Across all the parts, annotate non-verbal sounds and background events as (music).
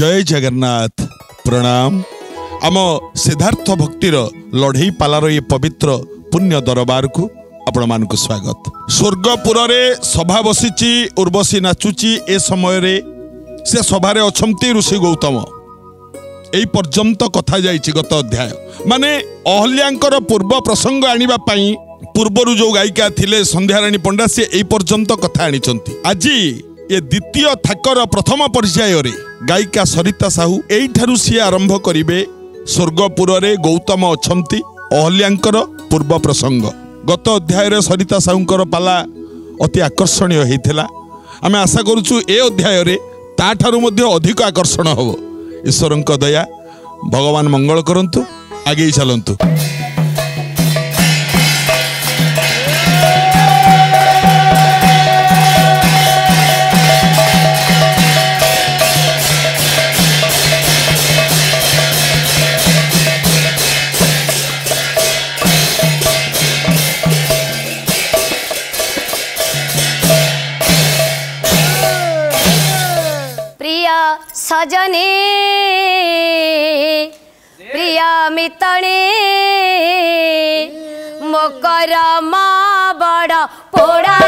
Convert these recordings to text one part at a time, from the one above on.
ଜୟ ଜଗନ୍ନାଥ ପ୍ରଣାମ ଆମ ସିଦ୍ଧାର୍ଥ ଭକ୍ତିର ଲଢ଼େଇ ପାଲାର ଏ ପବିତ୍ର ପୁଣ୍ୟ ଦରବାରକୁ ଆପଣମାନଙ୍କୁ ସ୍ୱାଗତ ସ୍ୱର୍ଗପୁରରେ ସଭା ବସିଛି ଉର୍ବଶୀ ନାଚୁଛି ଏ ସମୟରେ ସେ ସଭାରେ ଅଛନ୍ତି ଋଷି ଗୌତମ ଏଇ ପର୍ଯ୍ୟନ୍ତ କଥା ଯାଇଛି ଗତ ଅଧ୍ୟାୟ ମାନେ ଅହଲ୍ୟାଙ୍କର ପୂର୍ବ ପ୍ରସଙ୍ଗ ଆଣିବା ପାଇଁ ପୂର୍ବରୁ ଯେଉଁ ଗାୟିକା ଥିଲେ ସନ୍ଧ୍ୟାରାଣୀ ପଣ୍ଡା ସିଏ ଏଇ ପର୍ଯ୍ୟନ୍ତ କଥା ଆଣିଛନ୍ତି ଆଜି ଏ ଦ୍ୱିତୀୟ ଥାକର ପ୍ରଥମ ପର୍ଯ୍ୟାୟରେ ଗାୟିକା ସରିତା ସାହୁ ଏଇଠାରୁ ସିଏ ଆରମ୍ଭ କରିବେ ସ୍ୱର୍ଗପୁରରେ ଗୌତମ ଅଛନ୍ତି ଅହଲ୍ୟାଙ୍କର ପୂର୍ବ ପ୍ରସଙ୍ଗ ଗତ ଅଧ୍ୟାୟରେ ସରିତା ସାହୁଙ୍କର ପାଲା ଅତି ଆକର୍ଷଣୀୟ ହେଇଥିଲା ଆମେ ଆଶା କରୁଛୁ ଏ ଅଧ୍ୟାୟରେ ତାଠାରୁ ମଧ୍ୟ ଅଧିକ ଆକର୍ଷଣ ହେବ ଈଶ୍ୱରଙ୍କ ଦୟା ଭଗବାନ ମଙ୍ଗଳ କରନ୍ତୁ ଆଗେଇ ଚାଲନ୍ତୁ भजने प्रिया मितणे मोकर मा बड़ा पोड़ा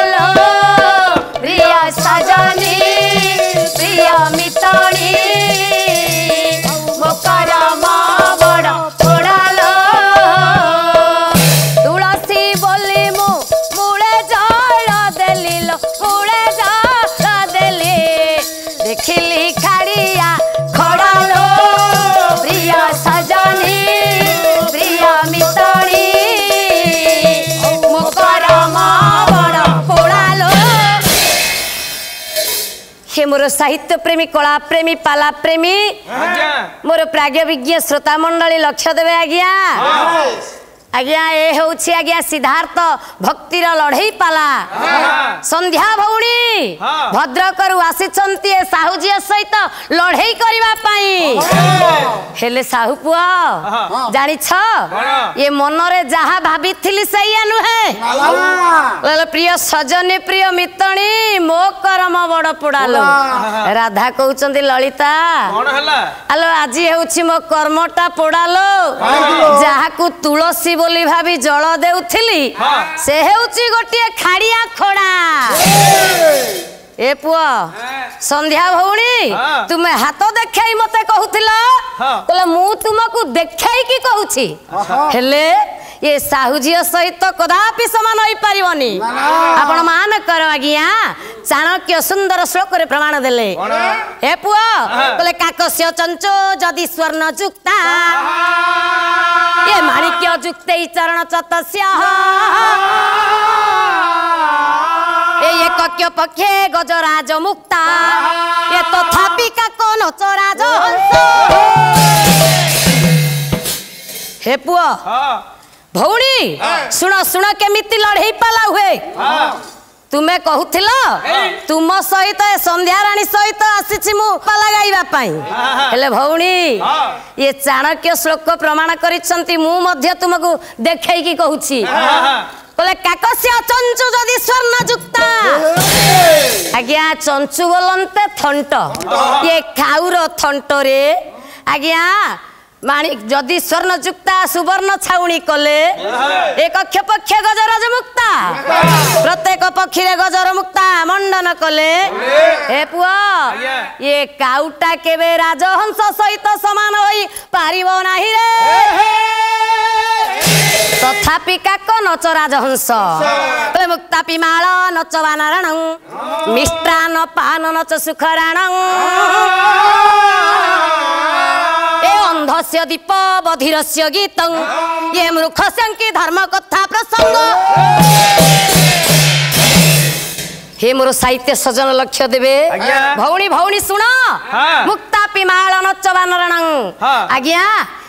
ମୋର ସାହିତ୍ୟ ପ୍ରେମୀ କଳା ପ୍ରେମୀ ପାଲା ପ୍ରେମୀ ମୋର ପ୍ରାଜ୍ଞ ବିଜ୍ଞ ଶ୍ରୋତାମଣ୍ଡଳୀ ଲକ୍ଷ୍ୟ ଦେବେ ଆଜ୍ଞା ଆଜ୍ଞା ଏ ହେଉଛି ଆଜ୍ଞା ସିଦ୍ଧାର୍ଥ ଭକ୍ତିର ଲଢେଇ ପାଲା ସନ୍ଧ୍ୟା ଭଉଣୀ ଭଦ୍ରକରୁ ଆସିଛନ୍ତି ଏ ସାହୁ ଝିଅ ସହିତ ଲଢେଇ କରିବା ପାଇଁ ହେଲେ ସାହୁ ପୁଅ ଜାଣିଛ ଏ ମନରେ ଯାହା ଭାବିଥିଲି ସେଇଆ ନୁହେଁ ପ୍ରିୟ ସଜନୀ ପ୍ରିୟ ମିତଣୀ ମୋ କରମ ବଡ଼ ପୋଡ଼ାଲ ରାଧା କହୁଛନ୍ତି ଲଳିତା ଆଲୋ ଆଜି ହେଉଛି ମୋ କର୍ମଟା ପୋଡ଼ାଲ ଯାହାକୁ ତୁଳସୀ ବୋଲି ଭାବି ଜଳ ଦେଉଥିଲି ସେ ହେଉଛି ଗୋଟିଏ ଖାଡ଼ିଆ ଖଣା ଏ ପୁଅ ସନ୍ଧ୍ୟା ଭଉଣୀ ତୁମେ ହାତ ଦେଖେଇ ମତେ କହୁଥିଲ କହିଲେ ମୁଁ ତୁମକୁ ଦେଖେଇକି କହୁଛି ହେଲେ ଏ ସାହୁ ଝିଅ ସହିତ କଦାପି ସମାନ ହେଇପାରିବନି ଆପଣ ମାନ କର ଆଜ୍ଞା ଚାଣକ୍ୟ ସୁନ୍ଦର ଶ୍ଳୋକରେ ପ୍ରମାଣ ଦେଲେ ହେ ପୁଅ କହିଲେ କାକସ୍ୟ ଚଞ୍ଚ ଯଦି ସ୍ୱର୍ଣ୍ଣ ଯୁକ୍ତା ଏ ମାଣିକ୍ୟ ଯୁକ୍ତ ଚରଣ ଚତସ୍ୟ একক্য পক্ষে গজরাজ মুক্তা এ তথাপি কাক নচরাজ হংস হে পুয় হ্যাঁ। ভৌণী শুণ শুণ কেমিতি লড়েই পালা হুয়ে তুমি কহুল তুম সহিত এ সন্ধ্যারাণী সহিত আসিছি মু পালা গাইবা পাই হলে ভৌণী এ চাণক্য শ্লোক প্রমাণ করেছেন মু মধ্য তোমাকে দেখাইকি কহুছি বলে কাকসিয়া চঞ্চু যদি স্বর্ণ যুক্তা আজ্ঞা চঞ্চু বলন্তে থন্ট ইয়ে খাউর থন্টরে আজ্ঞা ମାଣିକ ଯଦି ସ୍ୱର୍ଣ୍ଣ ଯୁକ୍ତା ସୁବର୍ଣ୍ଣ ଛାଉଣି କଲେ ଏକକ୍ଷ ପକ୍ଷ ଗଜରଜ ମୁକ୍ତା ପ୍ରତ୍ୟେକ ପକ୍ଷୀରେ ଗଜର ମୁକ୍ତା ମଣ୍ଡନ କଲେ ହେ ପୁଅ ଏ କାଉଟା କେବେ ରାଜହଂସ ସହିତ ସମାନ ହୋଇ ପାରିବ ନାହିଁ ରେ ତଥାପି କାକ ନଚ ରାଜହଂସ ମୁକ୍ତା ପିମାଳ ନଚବା ନାରାଣ ମିଷ୍ଟ୍ରାନ ପାନ ନଚ ସୁଖରାଣ अन्धस्य दीप बधिरस्य गीतं ये धर्म धर्मकथा प्रसङ्ग हे मोर साहित्य सजन लक्ष्य देवे भौणी भौणी सुन मुक्ता पिमाल नच्चवा नरण आज्ञा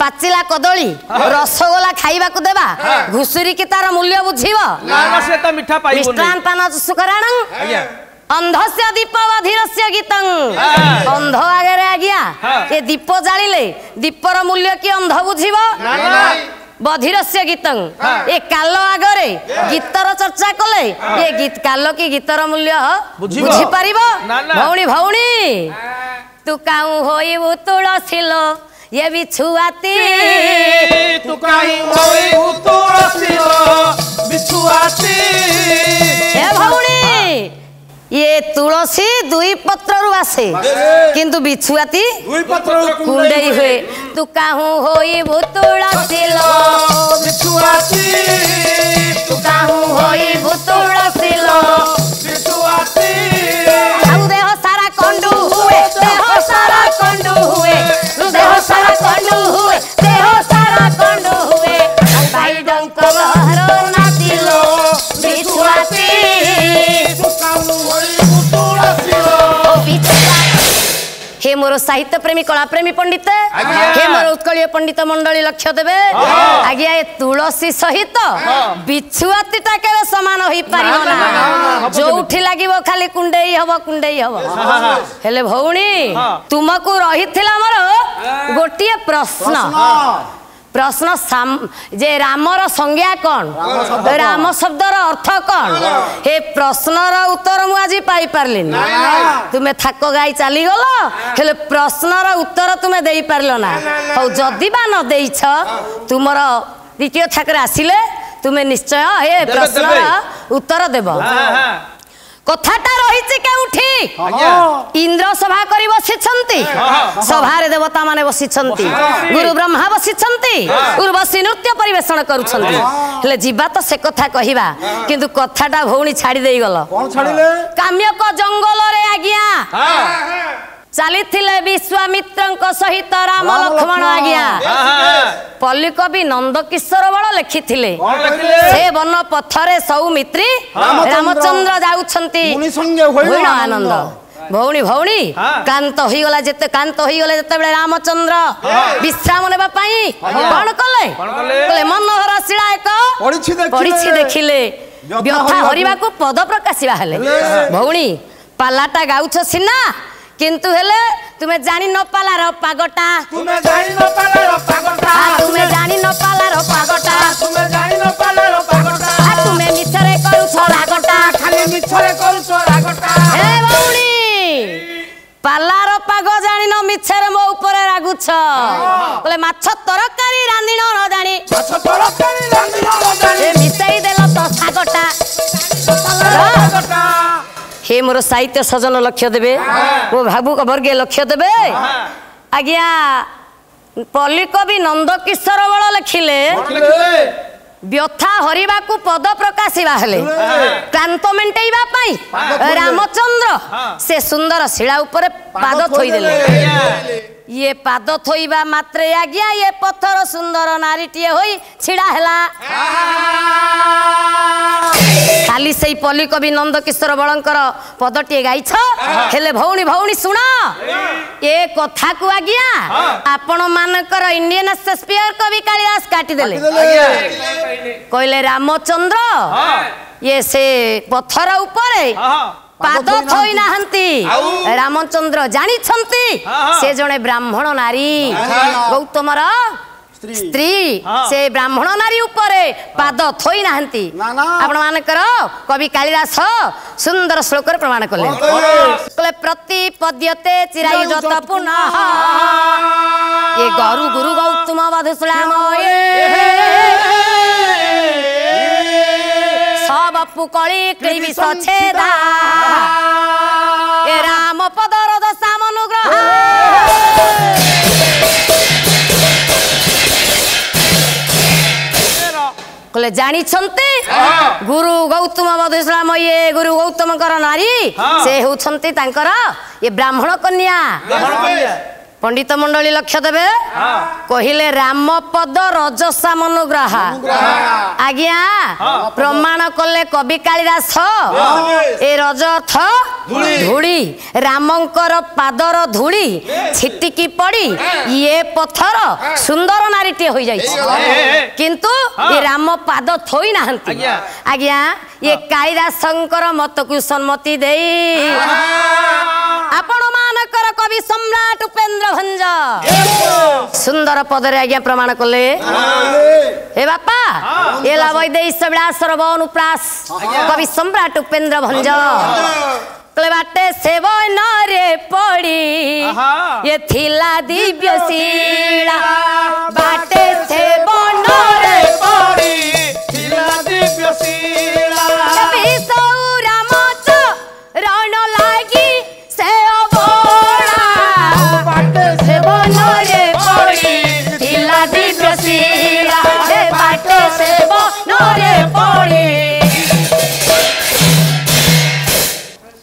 ପାଚିଲା କଦଳୀ ରସଗୋଲା ଖାଇବାକୁ ଦେବା ଘୁଷୁରିକି ତାର ମୂଲ୍ୟ ବୁଝିବ ମିଷ୍ଟାନ୍ତାନ ସୁକରାଣ ଅନ୍ଧସ୍ୟ ଦୀପ ବଧିରସ୍ୟ ଗୀତଂ ଅନ୍ଧ ଆଗରେ ଆଜ୍ଞା ଏ ଦୀପ ଜାଳିଲେ ଦୀପର ମୂଲ୍ୟ କି ଅନ୍ଧ ବୁଝିବ ବଧିରସ୍ୟ ଗୀତଂ ଏ କାଲ ଆଗରେ ଗୀତର ଚର୍ଚ୍ଚା କଲେ ଏ କାଲ କି ଗୀତର ମୂଲ୍ୟ ବୁଝିପାରିବ ଭଉଣୀ ଭଉଣୀ ତୁ କାଉଁ ହୋଇବୁ ତୁଳସୀ ଲୋ ये बिछुआती तू काई होई उतोरसिल बिछुआती हे भौणी ये তুলসী দুই পত্ররু আসে কিন্তু বিছুয়াতি দুই পত্ররু কুণ্ডেই হয়ে তু কাহু হই ভুতুলসিল বিছুয়াতি তু কাহু হই ভুতুলসিল ହେ ମୋର ସାହିତ୍ୟ ପ୍ରେମୀ କଳା ପ୍ରେମୀ ପଣ୍ଡିତ ହେ ମୋର ଉତ୍କଳୀୟ ପଣ୍ଡିତ ମଣ୍ଡଳୀ ଲକ୍ଷ୍ୟ ଦେବେ ଆଜ୍ଞା ଏ ତୁଳସୀ ସହିତ ବିଛୁଆତିଟା କେବେ ସମାନ ହୋଇପାରିବ ନା ଯୋଉଠି ଲାଗିବ ଖାଲି କୁଣ୍ଡେଇ ହବ କୁଣ୍ଡେଇ ହବ ହେଲେ ଭଉଣୀ ତୁମକୁ ରହିଥିଲା ମୋର ଗୋଟିଏ ପ୍ରଶ୍ନ প্রশ্ন যে রামর সংজ্ঞা কণ রাম শব্দর অর্থ কণ এ প্রশ্নর উত্তর মু আজি পাই পারলি না তুমি থাক গাই চালি গল হেলে প্রশ্নর উত্তর তুমি দেই পারল না হও যদি বা ন দেইছ তোমার দ্বিতীয় থাকরে আসিলে তুমি নিশ্চয় এ প্রশ্নর উত্তর দেব କଥାଟା ରହିଛି କେଉଁଠି ଇନ୍ଦ୍ର ସଭା କରି ବସିଛନ୍ତି ସଭାରେ ଦେବତା ମାନେ ବସିଛନ୍ତି ଗୁରୁ ବ୍ରହ୍ମା ବସିଛନ୍ତି ଉର୍ବଶୀ ନୃତ୍ୟ ପରିବେଷଣ କରୁଛନ୍ତି ହେଲେ ଯିବା ତ ସେ କଥା କହିବା କିନ୍ତୁ କଥାଟା ଭଉଣୀ ଛାଡି ଦେଇଗଲ କାମ୍ୟକ ଜଙ୍ଗଲରେ ଆଜ୍ଞା ଚାଲିଥିଲେ ବିଶ୍ୱାମିତ୍ରଙ୍କ ସହିତ ରାମ ଲକ୍ଷ୍ମଣ ଆଜ୍ଞା ପଲ୍ଲିକବି ନନ୍ଦକିଶୋର ବଳ ଲେଖିଥିଲେ ସେ ବନ ପଥରେ ସୌମିତ୍ରୀ ରାମଚନ୍ଦ୍ର ଯାଉଛନ୍ତି ଆନନ୍ଦ ଭଉଣୀ ଭଉଣୀ କାନ୍ତ ହେଇଗଲା ଯେତେ କାନ୍ତ ହେଇଗଲେ ଯେତେବେଳେ ରାମଚନ୍ଦ୍ର ବିଶ୍ରାମ ନେବା ପାଇଁ କଣ କଲେ କଲେ ମନୋହର ଶିଳା ଏକ ପଡ଼ିଛି ଦେଖିଲେ ବ୍ୟଥା ହରିବାକୁ ପଦ ପ୍ରକାଶିବା ହେଲେ ଭଉଣୀ ପାଲାଟା ଗାଉଛ ସିନା কিন্তু হলে তুমি জানি ন পালার পাগটা তুমি জানি ন পালার পাগটা তুমি জানি ন পালার পাগটা তুমি জানি ন পালার পাগটা তুমি মিছরে করছ রাগটা খালি মিছরে করছ রাগটা হে বউনি পালার পাগ জানি ন মিছরে মো উপরে রাগুছ বলে মাছ তরকারি রান্ধিন ন জানি মাছ তরকারি मोर साहित्य सजन लक्ष्य देवे मो भाबुक वर्गीय लक्ष्य देवे आज्ञा ପଲ୍ଲୀକବି ନନ୍ଦକିଶୋର ବଳ ଲେଖିଲେ ବ୍ୟଥା ହରିବାକୁ ପଦ ପ୍ରକାଶିବା ହେଲେ କ୍ଳାନ୍ତ ମେଣ୍ଟେଇବା ପାଇଁ ରାମଚନ୍ଦ୍ର ସେ ସୁନ୍ଦର ଶିଳା ଉପରେ ପାଦ ଥୋଇଦେଲେ ইয়ে পাদ থইবা মাত্রে আগিয়া ইয়ে পথর সুন্দর নারীটিয়ে হই ছিড়া হেলা কালি সেই পলি পল্লিকবি নন্দকিশোর বলঙ্কর পদটিয়ে গাইছ হেলে ভৌণী ভৌণী শুণ এ কথাকু আগিয়া আপন মানকর ইন্ডিয়ান শেক্সপিয়র কবি কালিদাস কাটিদেলে কইলে রামচন্দ্র ইয়ে সে পথর উপরে ପାଦ ଥୋଇ ନାହାନ୍ତି ରାମଚନ୍ଦ୍ର ଜାଣିଛନ୍ତି ସେ ଜଣେ ବ୍ରାହ୍ମଣ ନାରୀ ଗୌତମର ସ୍ତ୍ରୀ ସେ ବ୍ରାହ୍ମଣ ନାରୀ ଉପରେ ପାଦ ଥୋଇ ନାହାନ୍ତି ଆପଣ ମାନଙ୍କର କବି କାଳିଦାସ ସୁନ୍ଦର ଶ୍ଳୋକରେ ପ୍ରମାଣ କଲେ ପ୍ରତି ପଦ୍ୟତେ ଚିରାଇ ଗରୁ ଗୁରୁ ଗୌତମ ବଧୁ ଶୁଣ ପୁକଳି କ୍ଲିବି ସଛେଦା ଏ ରାମ ପଦର ଦଶା ମନୁଗ୍ରହ କଲେ ଜାଣିଛନ୍ତି ଗୁରୁ ଗୌତମ ମଧୁସ୍ଲାମ ଇଏ ଗୁରୁ ଗୌତମଙ୍କର ନାରୀ ସେ ହେଉଛନ୍ତି ତାଙ୍କର ଇଏ ବ୍ରାହ୍ମଣ କନ୍ୟା পণ্ডিত মন্ডলী লক্ষ্য দেবে কহিলে রামপদ রজসা মনুগ্রহা আজ্ঞা প্রমাণ কলে কবি কালিদাস এ রজ অর্থ ধূলি রামঙ্কর পাদর ধূলি ছিটিকি পড়ি ইয়ে পথর সুন্দর নারীটি হয়ে যাই কিন্তু এ রাম পাদ থই না আজ্ঞা ইয়ে কালিদাসঙ্কর মতকু সম্মতি দেই আপন মানকর কবি সম্রাট উপেন্দ্র ହଞ୍ଜ ସୁନ୍ଦର ପଦରେ ଆଜ୍ଞା ପ୍ରମାଣ କଲେ ହେ ବାପା ଏ ଲାଭଦେଶର ଅନୁପ୍ରାସ କବି ସମ୍ରାଟ ଉପେନ୍ଦ୍ର ଭଞ୍ଜ ବାଟେ ସେବ ନରେ ପଡି ଏ ଥିଲା ଦିବ୍ୟ ଶିଳା ବାଟେ ସେବ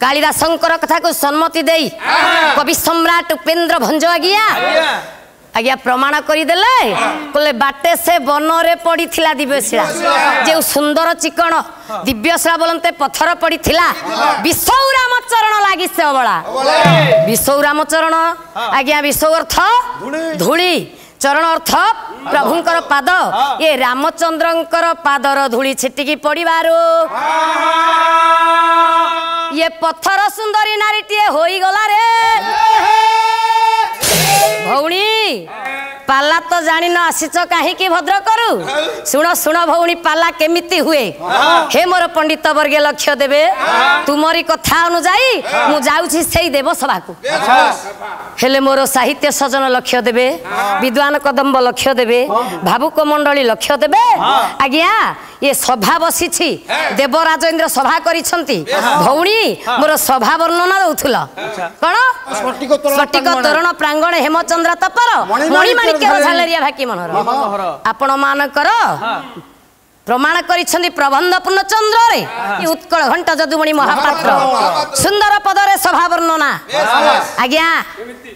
କାଳିଦାସଙ୍କର କଥାକୁ ସମ୍ମତି ଦେଇ କବି ସମ୍ରାଟ ଉପେନ୍ଦ୍ର ଭଞ୍ଜ ଆଜ୍ଞା ଆଜ୍ଞା ପ୍ରମାଣ କରିଦେଲେ କହିଲେ ବାଟେ ସେ ବନରେ ପଡ଼ିଥିଲା ଦିବ୍ୟଶିଳା ଯେଉଁ ସୁନ୍ଦର ଚିକଣ ଦିବ୍ୟଶିଳା ବୋଲନ୍ତେ ପଥର ପଡ଼ିଥିଲା ବିଶୌ ରାମଚରଣ ଲାଗି ସେ ଅବଳା ବିଶୌ ରାମଚରଣ ଆଜ୍ଞା ବିଶୌ ଅର୍ଥ ଧୂଳି ଚରଣ ଅର୍ଥ ପ୍ରଭୁଙ୍କର ପାଦ ଏ ରାମଚନ୍ଦ୍ରଙ୍କର ପାଦର ଧୂଳି ଛିଟିକି ପଡ଼ିବାରୁ ଇଏ ପଥର ସୁନ୍ଦରୀ ନାରୀଟିଏ ହୋଇଗଲା ରେ ଭଉଣୀ ପାଲା ତ ଜାଣିନ ଆସିଛ କାହିଁକି ଭଦ୍ରକରୁ ଶୁଣ ଶୁଣ ଭଉଣୀ ପାଲା କେମିତି ହୁଏ ହେ ମୋର ପଣ୍ଡିତ ବର୍ଗେ ଲକ୍ଷ୍ୟ ଦେବେ ତୁମରି କଥା ଅନୁଯାୟୀ ମୁଁ ଯାଉଛି ସେଇ ଦେବସଭାକୁ ହେଲେ ମୋର ସାହିତ୍ୟ ସଜନ ଲକ୍ଷ୍ୟ ଦେବେ ବିଦ୍ୱାନ କଦମ୍ବ ଲକ୍ଷ୍ୟ ଦେବେ ଭାବୁକ ମଣ୍ଡଳୀ ଲକ୍ଷ୍ୟ ଦେବେ ଆଜ୍ଞା ଇଏ ସଭା ବସିଛି ଦେବରାଜେନ୍ଦ୍ର ସଭା କରିଛନ୍ତି ଭଉଣୀ ମୋର ସଭା ବର୍ଣ୍ଣନା ଦଉଥିଲ କଣ ସଠିକ ତୋରଣ ପ୍ରାଙ୍ଗଣ ହେମଚନ୍ଦ୍ର ତପର ମଣିମାଣିକିଆ ଭାକି ମନର ଆପଣ ମାନଙ୍କର ପ୍ରମାଣ କରିଛନ୍ତି ପ୍ରବନ୍ଧ ପୂର୍ଣ୍ଣଚନ୍ଦ୍ରରେ ଉତ୍କଳ ଘଣ୍ଟ ଯଦୁମଣି ମହାପାତ୍ର ସୁନ୍ଦର ପଦରେ ସଭା ବର୍ଣ୍ଣନା ଆଜ୍ଞା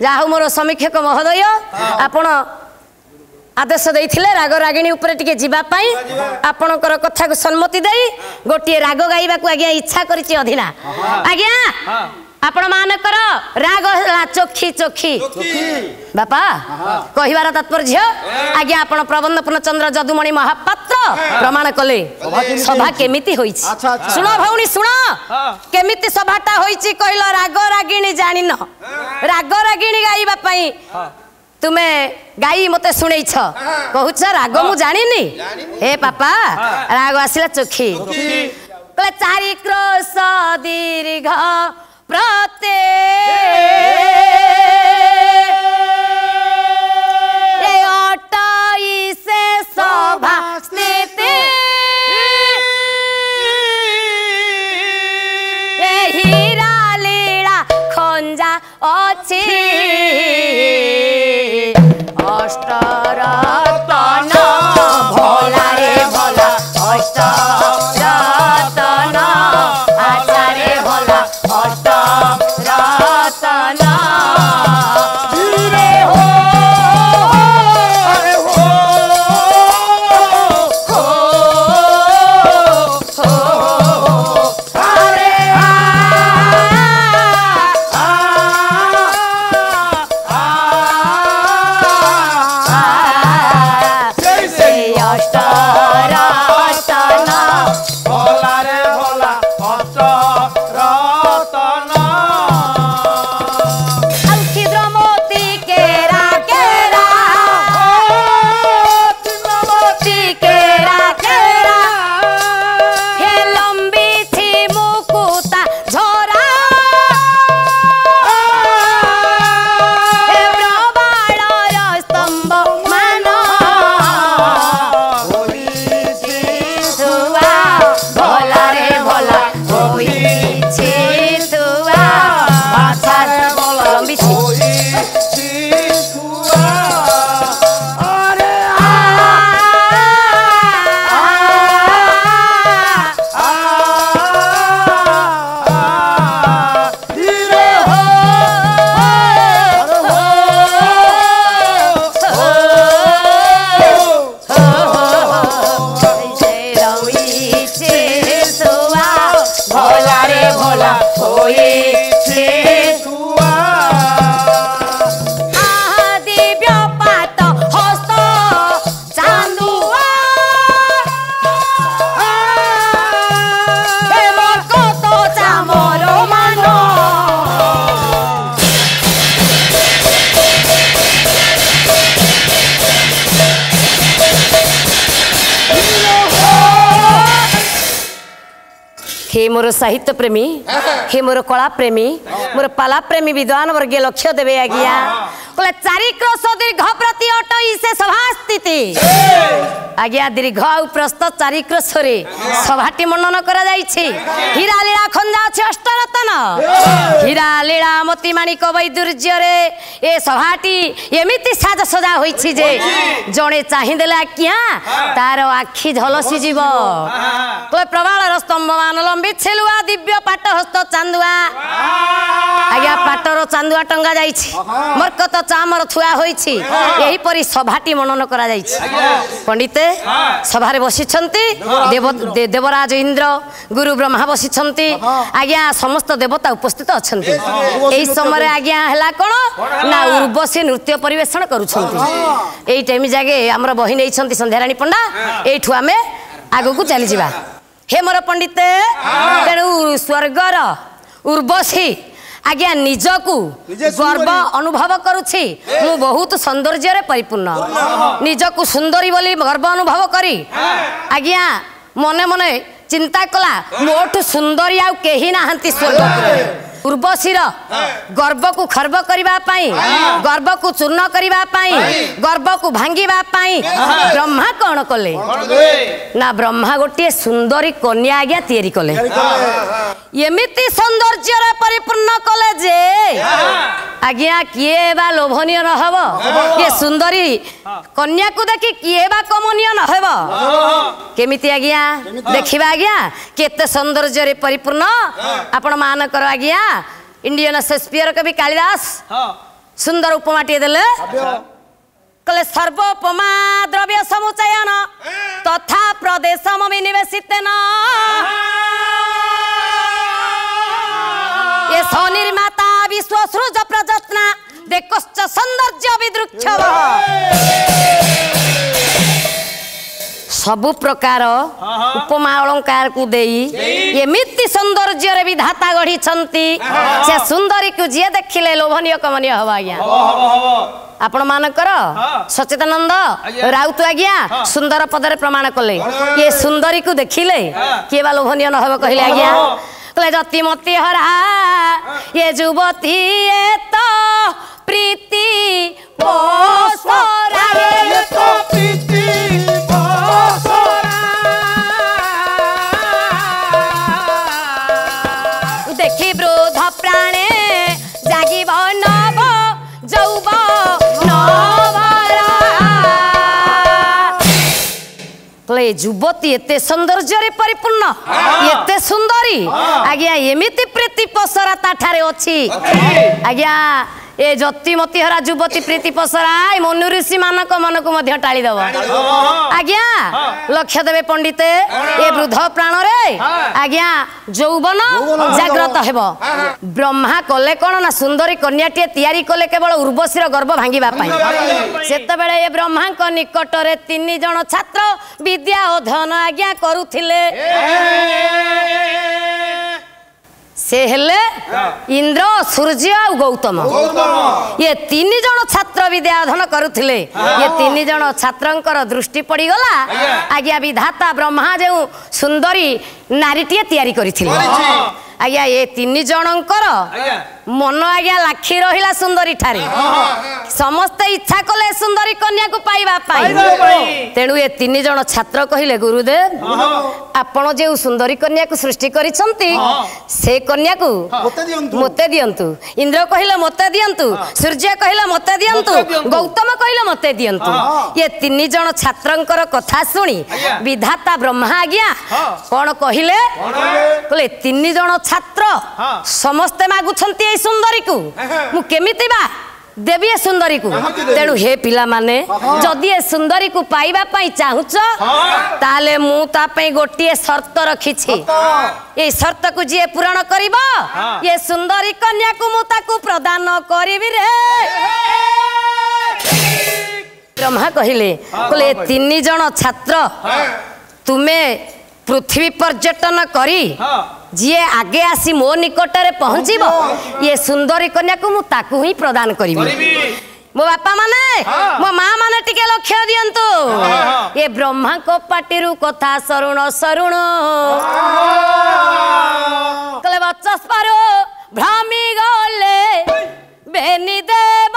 ଯାହା ହଉ ମୋର ସମୀକ୍ଷକ ମହୋଦୟ ଆପଣ আদেশ দিয়ে রাগ রাগিণী উপরে টিকি যা আপনার কথা সম্মতি দিয়ে গোটিয়ে রাগ গাইবা আজ্ঞা ইচ্ছা করেছি অধীনা আজ্ঞা আপন মানকর রাগ হল চোখি চোখি বাপা কহবার তাৎপর ঝিও আজ্ঞা আপনার প্রবন্ধ পূর্ণচন্দ্র যদুমণি মহাপাত্র প্রমাণ কলে সভা কমিটি হয়েছে শুণ ভৌণী শুণ কমিটি সভাটা হয়েছে কহিল রাগ রাগিণী জাণিন রাগ রাগিণী গাইবা ତୁମେ ଗାଇ ମୋତେ ଶୁଣେଇଛ କହୁଛ ରାଗ ମୁଁ ଜାଣିନି ହେ ପାପା ରାଗ ଆସିଲା ଚୋଖି କହିଲେ ଚାରି କ୍ରୋଶ ଦୀର୍ଘ ପ୍ରତି ଅଛି hasta मोर साहित्य प्रेमी (laughs) हे मोर कला प्रेमी मोर पाला प्रेमी विद्वान वर्ग लक्ष्य देवे आज्ञा बोले हाँ। चारिक्रोश दीर्घ प्रति अट इसे सभा स्थिति আজ্ঞা দীর্ঘ আউ প্রস্ত চারি ক্রসরে সভাটি মন্ডন করা যাইছে হীরা লীলা খঞ্জা আছে অষ্টরতন হীরা লীলা মতি মাণিক বৈদুর্যরে এ সভাটি এমিতি সজা হয়েছি যে জনে চাহিদেলে আজ্ঞা তার আখি ঝলসি যাব কয়ে প্রবালর স্তম্ভমান লম্বি ছেলুয়া দিব্য পাট হস্ত চান্দুয়া আজ্ঞা পাটর চান্দুয়া টঙ্গা যাইছি মর্কত চামর থুয়া হয়েছি এইপরি সভাটি মনন করা পণ্ডিতে ସଭାରେ ବସିଛନ୍ତି ଦେବରାଜ ଇନ୍ଦ୍ର ଗୁରୁ ବ୍ରହ୍ମା ବସିଛନ୍ତି ଆଜ୍ଞା ସମସ୍ତ ଦେବତା ଉପସ୍ଥିତ ଅଛନ୍ତି ଏଇ ସମୟରେ ଆଜ୍ଞା ହେଲା କ'ଣ ନା ଉର୍ବଶୀ ନୃତ୍ୟ ପରିବେଷଣ କରୁଛନ୍ତି ଏଇ ଟାଇମ୍ ଜାଗେ ଆମର ବହି ନେଇଛନ୍ତି ସନ୍ଧ୍ୟାରାଣୀ ପଣ୍ଡା ଏଇଠୁ ଆମେ ଆଗକୁ ଚାଲିଯିବା ହେ ମୋର ପଣ୍ଡିତେ ତେଣୁ ସ୍ୱର୍ଗର ଉର୍ବଶୀ ଆଜ୍ଞା ନିଜକୁ ଗର୍ବ ଅନୁଭବ କରୁଛି ମୁଁ ବହୁତ ସୌନ୍ଦର୍ଯ୍ୟରେ ପରିପୂର୍ଣ୍ଣ ନିଜକୁ ସୁନ୍ଦରୀ ବୋଲି ଗର୍ବ ଅନୁଭବ କରି ଆଜ୍ଞା ମନେ ମନେ ଚିନ୍ତା କଲା ମୋଠୁ ସୁନ୍ଦରୀ ଆଉ କେହି ନାହାନ୍ତି ସ୍ୱର୍ଗ उर्वशीर गर्व कु खरब करबा पई गर्व कु चुर्ण करबा गर्व कु भांगीबा ब्रह्मा कोन कले ना ब्रह्मा गोटे सुन्दरी कन्या आज्ञा ग्या तिरी कोले यमिति परिपूर्ण कले जे आज्ञा किए बा एबा लोभनीय रहबो के सुन्दरी कन्या कु देखी कि एबा कमनीय न हेबो केमिति आज्ञा ग्या देखिबा ग्या केते सुन्दरज्य परिपूर्ण आपण मान कर आ इंडियन सेक्सपियर कवि कालिदास सुंदर उपमा टे दल कले सर्वोपमा द्रव्य समुचय न तथा प्रदेश ममी निवेशित न ये सोनीर माता विश्व सूरज प्रजातना देखो इस चंदर्जा विद्रुक्षा प्रकार उपमा अलङ्कारको दे एमि सौन्दर्य गढि सुन्दरी जिल्ले लोभन कमन आज आप सचेतानन्द राउतु आज्ञा सुन्दर पदर प्रमाण कले यन्दरी देखि लोभन नहे ये आज जति मतीती প্রীতি বসরা তো প্রীতি বসরা দেখি বৃদ্ধ প্রাণে জাগিব নব যৌব এই যুবতী এতে সৌন্দর্যরে পরিপূর্ণ হ্যাঁ। এতে সুন্দরী হ্যাঁ। আজ্ঞা এমিতি প্রীতি পসরা তাঠারে অছি আজ্ঞা ଏ ଯତିମତି ହରା ଯୁବତୀ ପ୍ରୀତି ପସରାଇ ମନୁ ଋଷିମାନଙ୍କ ମନକୁ ମଧ୍ୟ ଟାଳିଦେବ ଆଜ୍ଞା ଲକ୍ଷ୍ୟ ଦେବେ ପଣ୍ଡିତ ଏ ବୃଦ୍ଧ ପ୍ରାଣରେ ଆଜ୍ଞା ଯୌବନ ଜାଗ୍ରତ ହେବ ବ୍ରହ୍ମା କଲେ କ'ଣ ନା ସୁନ୍ଦରୀ କନ୍ୟାଟିଏ ତିଆରି କଲେ କେବଳ ଉର୍ବଶୀର ଗର୍ବ ଭାଙ୍ଗିବା ପାଇଁ ସେତେବେଳେ ଏ ବ୍ରହ୍ମାଙ୍କ ନିକଟରେ ତିନି ଜଣ ଛାତ୍ର ବିଦ୍ୟା ଓ ଧନ ଆଜ୍ଞା କରୁଥିଲେ सेहेले इन्द्र सूर्यज औ गौतम यो तीन जना छात्र विद्या अध्ययन करथिले यो तीन जना छात्रंकर दृष्टि पड़ी गला आज्ञा विधाता ब्रह्मा जेउ सुन्दरी नारीटिया तयारी करथिले आज्ञा ए तीन जनांकर ମନ ଆଜ୍ଞା ଲାକ୍ଷୀ ରହିଲା ସୁନ୍ଦରୀ ଠାରେ ସମସ୍ତେ ଇଚ୍ଛା କଲେ ସୁନ୍ଦରୀ କନ୍ୟାକୁ ପାଇବା ପାଇଁ ତେଣୁ ଏ ତିନି ଜଣ ଛାତ୍ର କହିଲେ ଗୁରୁଦେବ ଆପଣ ଯେଉଁ ସୁନ୍ଦରୀ କନ୍ୟାକୁ ସୃଷ୍ଟି କରିଛନ୍ତି ସେ କନ୍ୟାକୁ ମୋତେ ଦିଅନ୍ତୁ ଇନ୍ଦ୍ର କହିଲେ ମୋତେ ଦିଅନ୍ତୁ ସୂର୍ଯ୍ୟ କହିଲେ ମୋତେ ଦିଅନ୍ତୁ ଗୌତମ କହିଲେ ମୋତେ ଦିଅନ୍ତୁ ଏ ତିନି ଜଣ ଛାତ୍ରଙ୍କର କଥା ଶୁଣି ବିଧାତା ବ୍ରହ୍ମା ଆଜ୍ଞା କଣ କହିଲେ କହିଲେ ତିନି ଜଣ ଛାତ୍ର ସମସ୍ତେ ମାଗୁଛନ୍ତି ଏ सुंदरी को केमी बा देवी ए सुंदरी को तेणु हे पिला माने जदी ए सुंदरी को पाइबा पई चाहुच ताले मु ता पई गोटी शर्त रखी छी ए शर्त को जे पूरण करिवो ए सुंदरी कन्या को मु ताकु प्रदान करिवि रे ब्रह्मा कहिले कोले तीनि जण छात्र तुमे पृथ्वी पर्यटन करी ଯିଏ ଆଗେ ଆସି ମୋ ନିକଟରେ ପହଞ୍ଚିବ ଇଏ ସୁନ୍ଦରୀ କନ୍ୟାକୁ ମୁଁ ତାକୁ ହିଁ ପ୍ରଦାନ କରିବି ମୋ ବାପା ମାନେ ମୋ ମା ମାନେ ଟିକେ ଲକ୍ଷ୍ୟ ଦିଅନ୍ତୁ ଏ ବ୍ରହ୍ମାଙ୍କ ପାଟିରୁ କଥା ସରୁଣ ସରୁଣ ଭ୍ରମି ଗଲେ ବେନି ଦେବ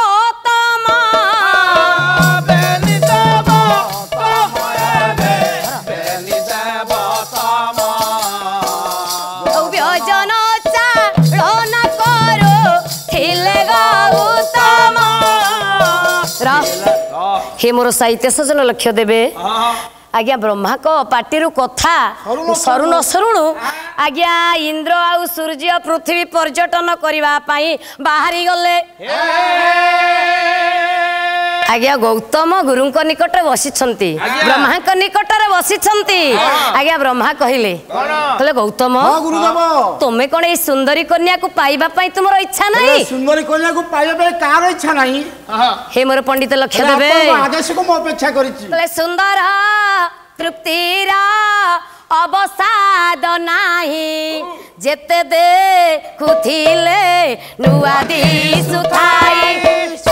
ସିଏ ମୋର ସାହିତ୍ୟ ସଜନ ଲକ୍ଷ୍ୟ ଦେବେ ଆଜ୍ଞା ବ୍ରହ୍ମାଙ୍କ ପାଟିରୁ କଥା ସରୁ ନ ସରୁଣୁ ଆଜ୍ଞା ଇନ୍ଦ୍ର ଆଉ ସୂର୍ଯ୍ୟ ପୃଥିବୀ ପର୍ଯ୍ୟଟନ କରିବା ପାଇଁ ବାହାରିଗଲେ ଆଜ୍ଞା ଗୌତମ ଗୁରୁଙ୍କ ନିକଟରେ ବସିଛନ୍ତି ବ୍ରହ୍ମାଙ୍କ ନିକଟରେ ବସିଛନ୍ତି ଆଜ୍ଞା ବ୍ରହ୍ମା କହିଲେ କହିଲେ ଗୌତମ ତୁମେ କଣ ଏଇ ସୁନ୍ଦରୀ କନ୍ୟାକୁ ପାଇବା ପାଇଁ ତୁମର ଇଚ୍ଛା ନାହିଁ ସୁନ୍ଦରୀ କନ୍ୟାକୁ ପାଇବା ପାଇଁ କାହାର ଇଚ୍ଛା ନାହିଁ ହେ ମୋର ପଣ୍ଡିତ ଲକ୍ଷ୍ୟ ଦେବେ ଆଦେଶକୁ ମୁଁ ଅପେକ୍ଷା କରିଛି ସୁନ୍ଦର ତୃପ୍ତିର ଅବସାଦ ନାହିଁ ଯେତେ ଦେଖୁଥିଲେ ନୂଆ ଦିଶୁ ଥାଏ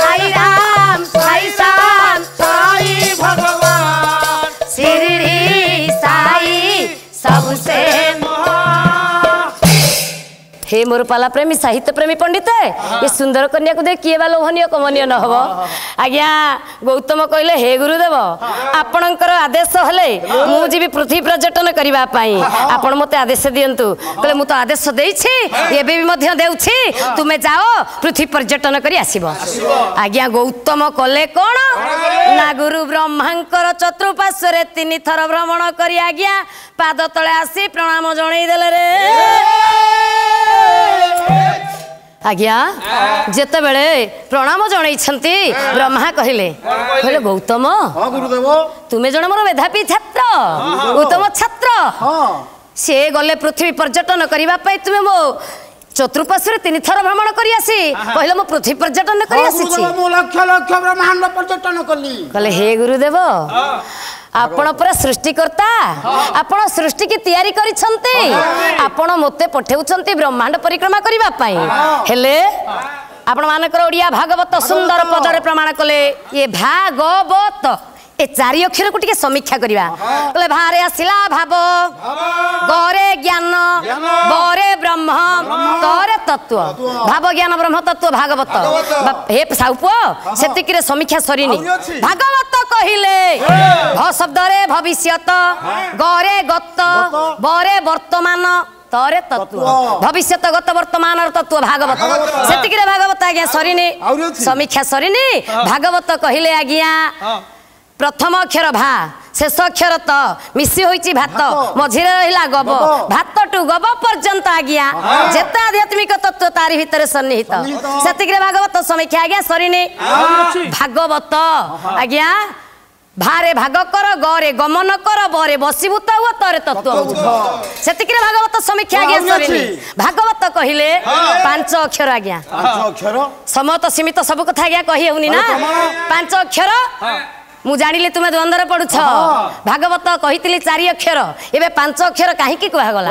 सबसे हे मोर पाला प्रेमी साहित्य प्रेमी पंडित ये सुंदर कन्या को देख किए बा लोभनीय कमनीय न हम आज्ञा गौतम कहले हे गुरुदेव आपणकर आदेश हेले मु जी पृथ्वी पर्यटन करने आपण मत आदेश दिंतु कहले मु तो आदेश देछि एबे भी मध्य देउछि तुमे जाओ पृथ्वी पर्यटन करी आसीबो आज्ञा गौतम कले कोन ना गुरु ब्रह्मांकर चतुर्पार्श्वे तीन थर भ्रमण करी आज्ञा पाद तले आसी प्रणाम जणई देले रे ଆଜ୍ଞା ଯେତେବେଳେ ପ୍ରଣାମ ଜଣେଇଛନ୍ତି ବ୍ରହ୍ମା କହିଲେ କହିଲେ ଗୌତମ ତୁମେ ଜଣେ ମୋର ମେଧାପୀ ଛାତ୍ର ଉତ୍ତମ ଛାତ୍ର ସେ ଗଲେ ପୃଥିବୀ ପର୍ଯ୍ୟଟନ କରିବା ପାଇଁ ତୁମେ ମୋ ଚତୁଃପାର୍ଶ୍ୱରେ ତିନି ଥର ଭ୍ରମଣ କରି ଆସି କହିଲେ ମୁଁ ପୃଥିବୀ ପର୍ଯ୍ୟଟନ କରି ଆସିଛି ମୁଁ ଲକ୍ଷ ଲକ୍ଷ ବ୍ରହ୍ମାଣ୍ଡ ପର୍ଯ୍ୟଟନ କଲି କହିଲେ ହେ ଗୁରୁଦେବ ଆପଣ ପୁରା ସୃଷ୍ଟିକର୍ତ୍ତା ଆପଣ ସୃଷ୍ଟିକି ତିଆରି କରିଛନ୍ତି ଆପଣ ମୋତେ ପଠାଉଛନ୍ତି ବ୍ରହ୍ମାଣ୍ଡ ପରିକ୍ରମା କରିବା ପାଇଁ ହେଲେ ଆପଣମାନଙ୍କର ଓଡ଼ିଆ ଭାଗବତ ସୁନ୍ଦର ପଦରେ ପ୍ରମାଣ କଲେ ଏ ଭାଗବତ ଏ ଚାରି ଅକ୍ଷରକୁ ଟିକେ ସମୀକ୍ଷା କରିବା କହିଲେ ଭାରେ ଆସିଲା ଭାବ ଗରେ ଜ୍ଞାନ ବରେ ବ୍ରହ୍ମ ତରେ ତତ୍ଵ ଭାବ ଜ୍ଞାନ ବ୍ରହ୍ମ ତତ୍ଵ ଭାଗବତ ହେ ସାଉ ପୁଅ ସେତିକିରେ ସମୀକ୍ଷା ସରିନି ଭାଗବତ କହିଲେ ଭ ଶବ୍ଦରେ ଭବିଷ୍ୟତ ଗରେ ଗତ ବରେ ବର୍ତ୍ତମାନ তরে তত্ত্ব ভবিষ্যত গত বর্তমানর তত্ত্ব ভাগবত সেতিকিরে ভাগবত আজ্ঞা সরিনি সমীক্ষা সরিনি ভাগবত কহিলে আজ্ঞা ପ୍ରଥମ ଅକ୍ଷର ଭା ଶେଷ ଅକ୍ଷର ତ ମିଶି ହୋଇଛି ଭାତ ମଝିରେ ରହିଲା ଗବ ଭାତଠୁ ଗବ ପର୍ଯ୍ୟନ୍ତ ଆଜ୍ଞା ଯେତେ ଆଧ୍ୟାତ୍ମିକ ତତ୍ଵ ତାରି ଭିତରେ ସନ୍ନିହିତ ସେତିକିରେ ଭାଗବତ ସମୀକ୍ଷା ଆଜ୍ଞା ସରିନି ଭାଗବତ ଆଜ୍ଞା ଭାରେ ଭାଗ କର ଗରେ ଗମନ କର ବରେ ବସିଭୂତ ହୁଅ ତରେ ତତ୍ଵ ସେତିକିରେ ଭାଗବତ ସମୀକ୍ଷା ଆଜ୍ଞା ସରିନି ଭାଗବତ କହିଲେ ପାଞ୍ଚ ଅକ୍ଷର ଆଜ୍ଞା ସମୟ ତ ସୀମିତ ସବୁ କଥା ଆଜ୍ଞା କହି ହେଉନି ନା ପାଞ୍ଚ ଅକ୍ଷର ମୁଁ ଜାଣିଲି ତୁମେ ଦ୍ୱନ୍ଦ୍ୱରେ ପଡୁଛ ଭାଗବତ କହିଥିଲି ଚାରି ଅକ୍ଷର ଏବେ ପାଞ୍ଚ ଅକ୍ଷର କାହିଁକି କୁହାଗଲା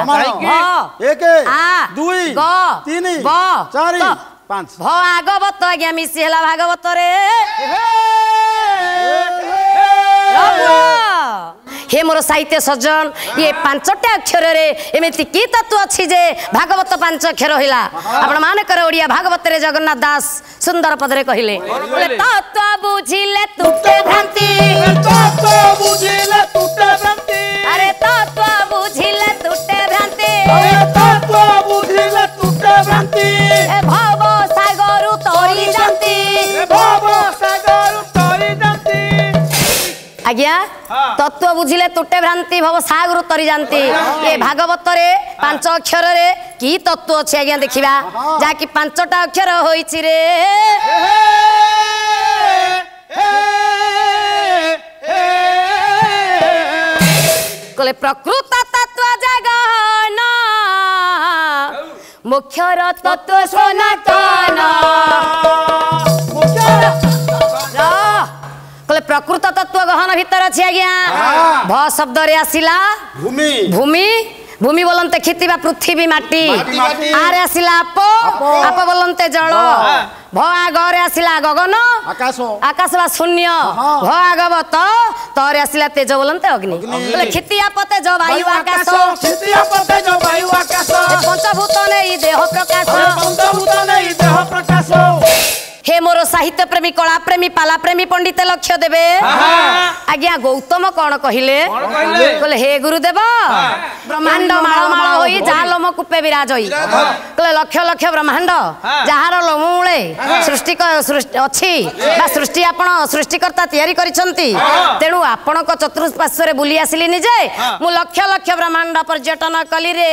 ଭାଗବତ ଆଜ୍ଞା ମିଶି ହେଲା ଭାଗବତରେ হে মোর সাহিত্য সজ্জন ইয়ে পাঁচটা অক্ষরের এমিতি কি তত্ত্ব অছি যে ভাগবত পাঁচ অক্ষর হইলা আপন মানকর ওড়িয়া ভাগবতরে জগন্নাথ দাস সুন্দর পদরে কহিলে তত্ত্ব বুঝিলে তুটে ভ্রান্তি তত্ত্ব বুঝিলে তুটে ভ্রান্তি আরে তত্ত্ব বুঝিলে তুটে ভ্রান্তি তত্ত্ব বুঝিলে তুটে ভ্রান্তি ভব ଆଜ୍ଞା ତତ୍ତ୍ୱ ବୁଝିଲେ ତୋଟେ ଭ୍ରାନ୍ତି ଭବ ସାଗରୁ ତରି ଯାଆନ୍ତି ଏ ଭାଗବତରେ ପାଞ୍ଚ ଅକ୍ଷରରେ କି ତତ୍ତ୍ୱ ଅଛି ଆଜ୍ଞା ଦେଖିବା ଯାହାକି ପାଞ୍ଚଟା ଅକ୍ଷର ହୋଇଛି ରେ କଲେ ପ୍ରକୃତ ତତ୍ତ୍ୱ ଜାଗନ ମୁଖ୍ୟର ତତ୍ତ୍ୱ ସନାତନ ମୁଖ୍ୟର କଲେ ପ୍ରକୃତ ତତ୍ତ୍ୱ ଗହନ ଭିତରେ ଅଛି ଆଜ୍ଞା ଭ ଶବ୍ଦରେ ଆସିଲା ଭୂମି ଭୂମି ଭୂମି ବୋଲନ୍ତେ କ୍ଷତି ବା ପୃଥିବୀ ମାଟି ଆରେ ଆସିଲା ଆପ ଆପ ବୋଲନ୍ତେ ଜଳ ଭ ଆଗରେ ଆସିଲା ଗଗନ ଆକାଶ ବା ଶୂନ୍ୟ ଭ ଆଗବ ତରେ ଆସିଲା ତେଜ ବୋଲନ୍ତେ ଅଗ୍ନି ବୋଲେ କ୍ଷତି ଆପ ତେଜ ବାୟୁ ଆକାଶ ପଞ୍ଚଭୂତ ନେଇ ଦେହ ପ୍ରକାଶ ପଞ୍ଚଭୂତ ନେଇ ଦେହ ପ୍ରକାଶ হে মোর সাহিত্য প্রেমী কলা প্রেমী পালা প্রেমী পণ্ডিত লক্ষ্য দেবে আজ্ঞা গৌতম কণ কহিলে কলে হে গুরুদেব ব্রহ্মাণ্ড মাল মাল হই যা লোম কূপে বিরাজ হই কলে লক্ষ লক্ষ ব্রহ্মাণ্ড যাহার লোম মূলে সৃষ্টি অছি বা সৃষ্টি আপন সৃষ্টিকর্তা তৈরি করেছেন তেণু আপনার চতুর্পার্শ্বরে বুলি আসিলি নিজে মু লক্ষ লক্ষ ব্রহ্মাণ্ড পর্যটন কলি রে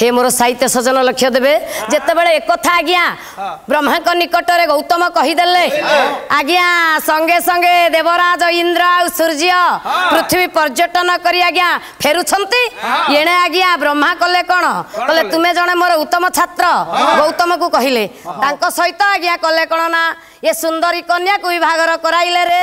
হে মোর সাহিত্য সজন লক্ষ্য দেবে যেতবে କଥା ଆଜ୍ଞା ବ୍ରହ୍ମାଙ୍କ ନିକଟରେ ଗୌତମ କହିଦେଲେ ଆଜ୍ଞା ସଙ୍ଗେ ସଙ୍ଗେ ଦେବରାଜ ଇନ୍ଦ୍ର ଆଉ ସୂର୍ଯ୍ୟ ପୃଥିବୀ ପର୍ଯ୍ୟଟନ କରି ଆଜ୍ଞା ଫେରୁଛନ୍ତି ଏଣେ ଆଜ୍ଞା ବ୍ରହ୍ମା କଲେ କଣ କହିଲେ ତୁମେ ଜଣେ ମୋର ଉତ୍ତମ ଛାତ୍ର ଗୌତମକୁ କହିଲେ ତାଙ୍କ ସହିତ ଆଜ୍ଞା କଲେ କଣ ନା ଏ ସୁନ୍ଦରୀ କନ୍ୟାକୁ ବିଭାଘର କରାଇଲେ ରେ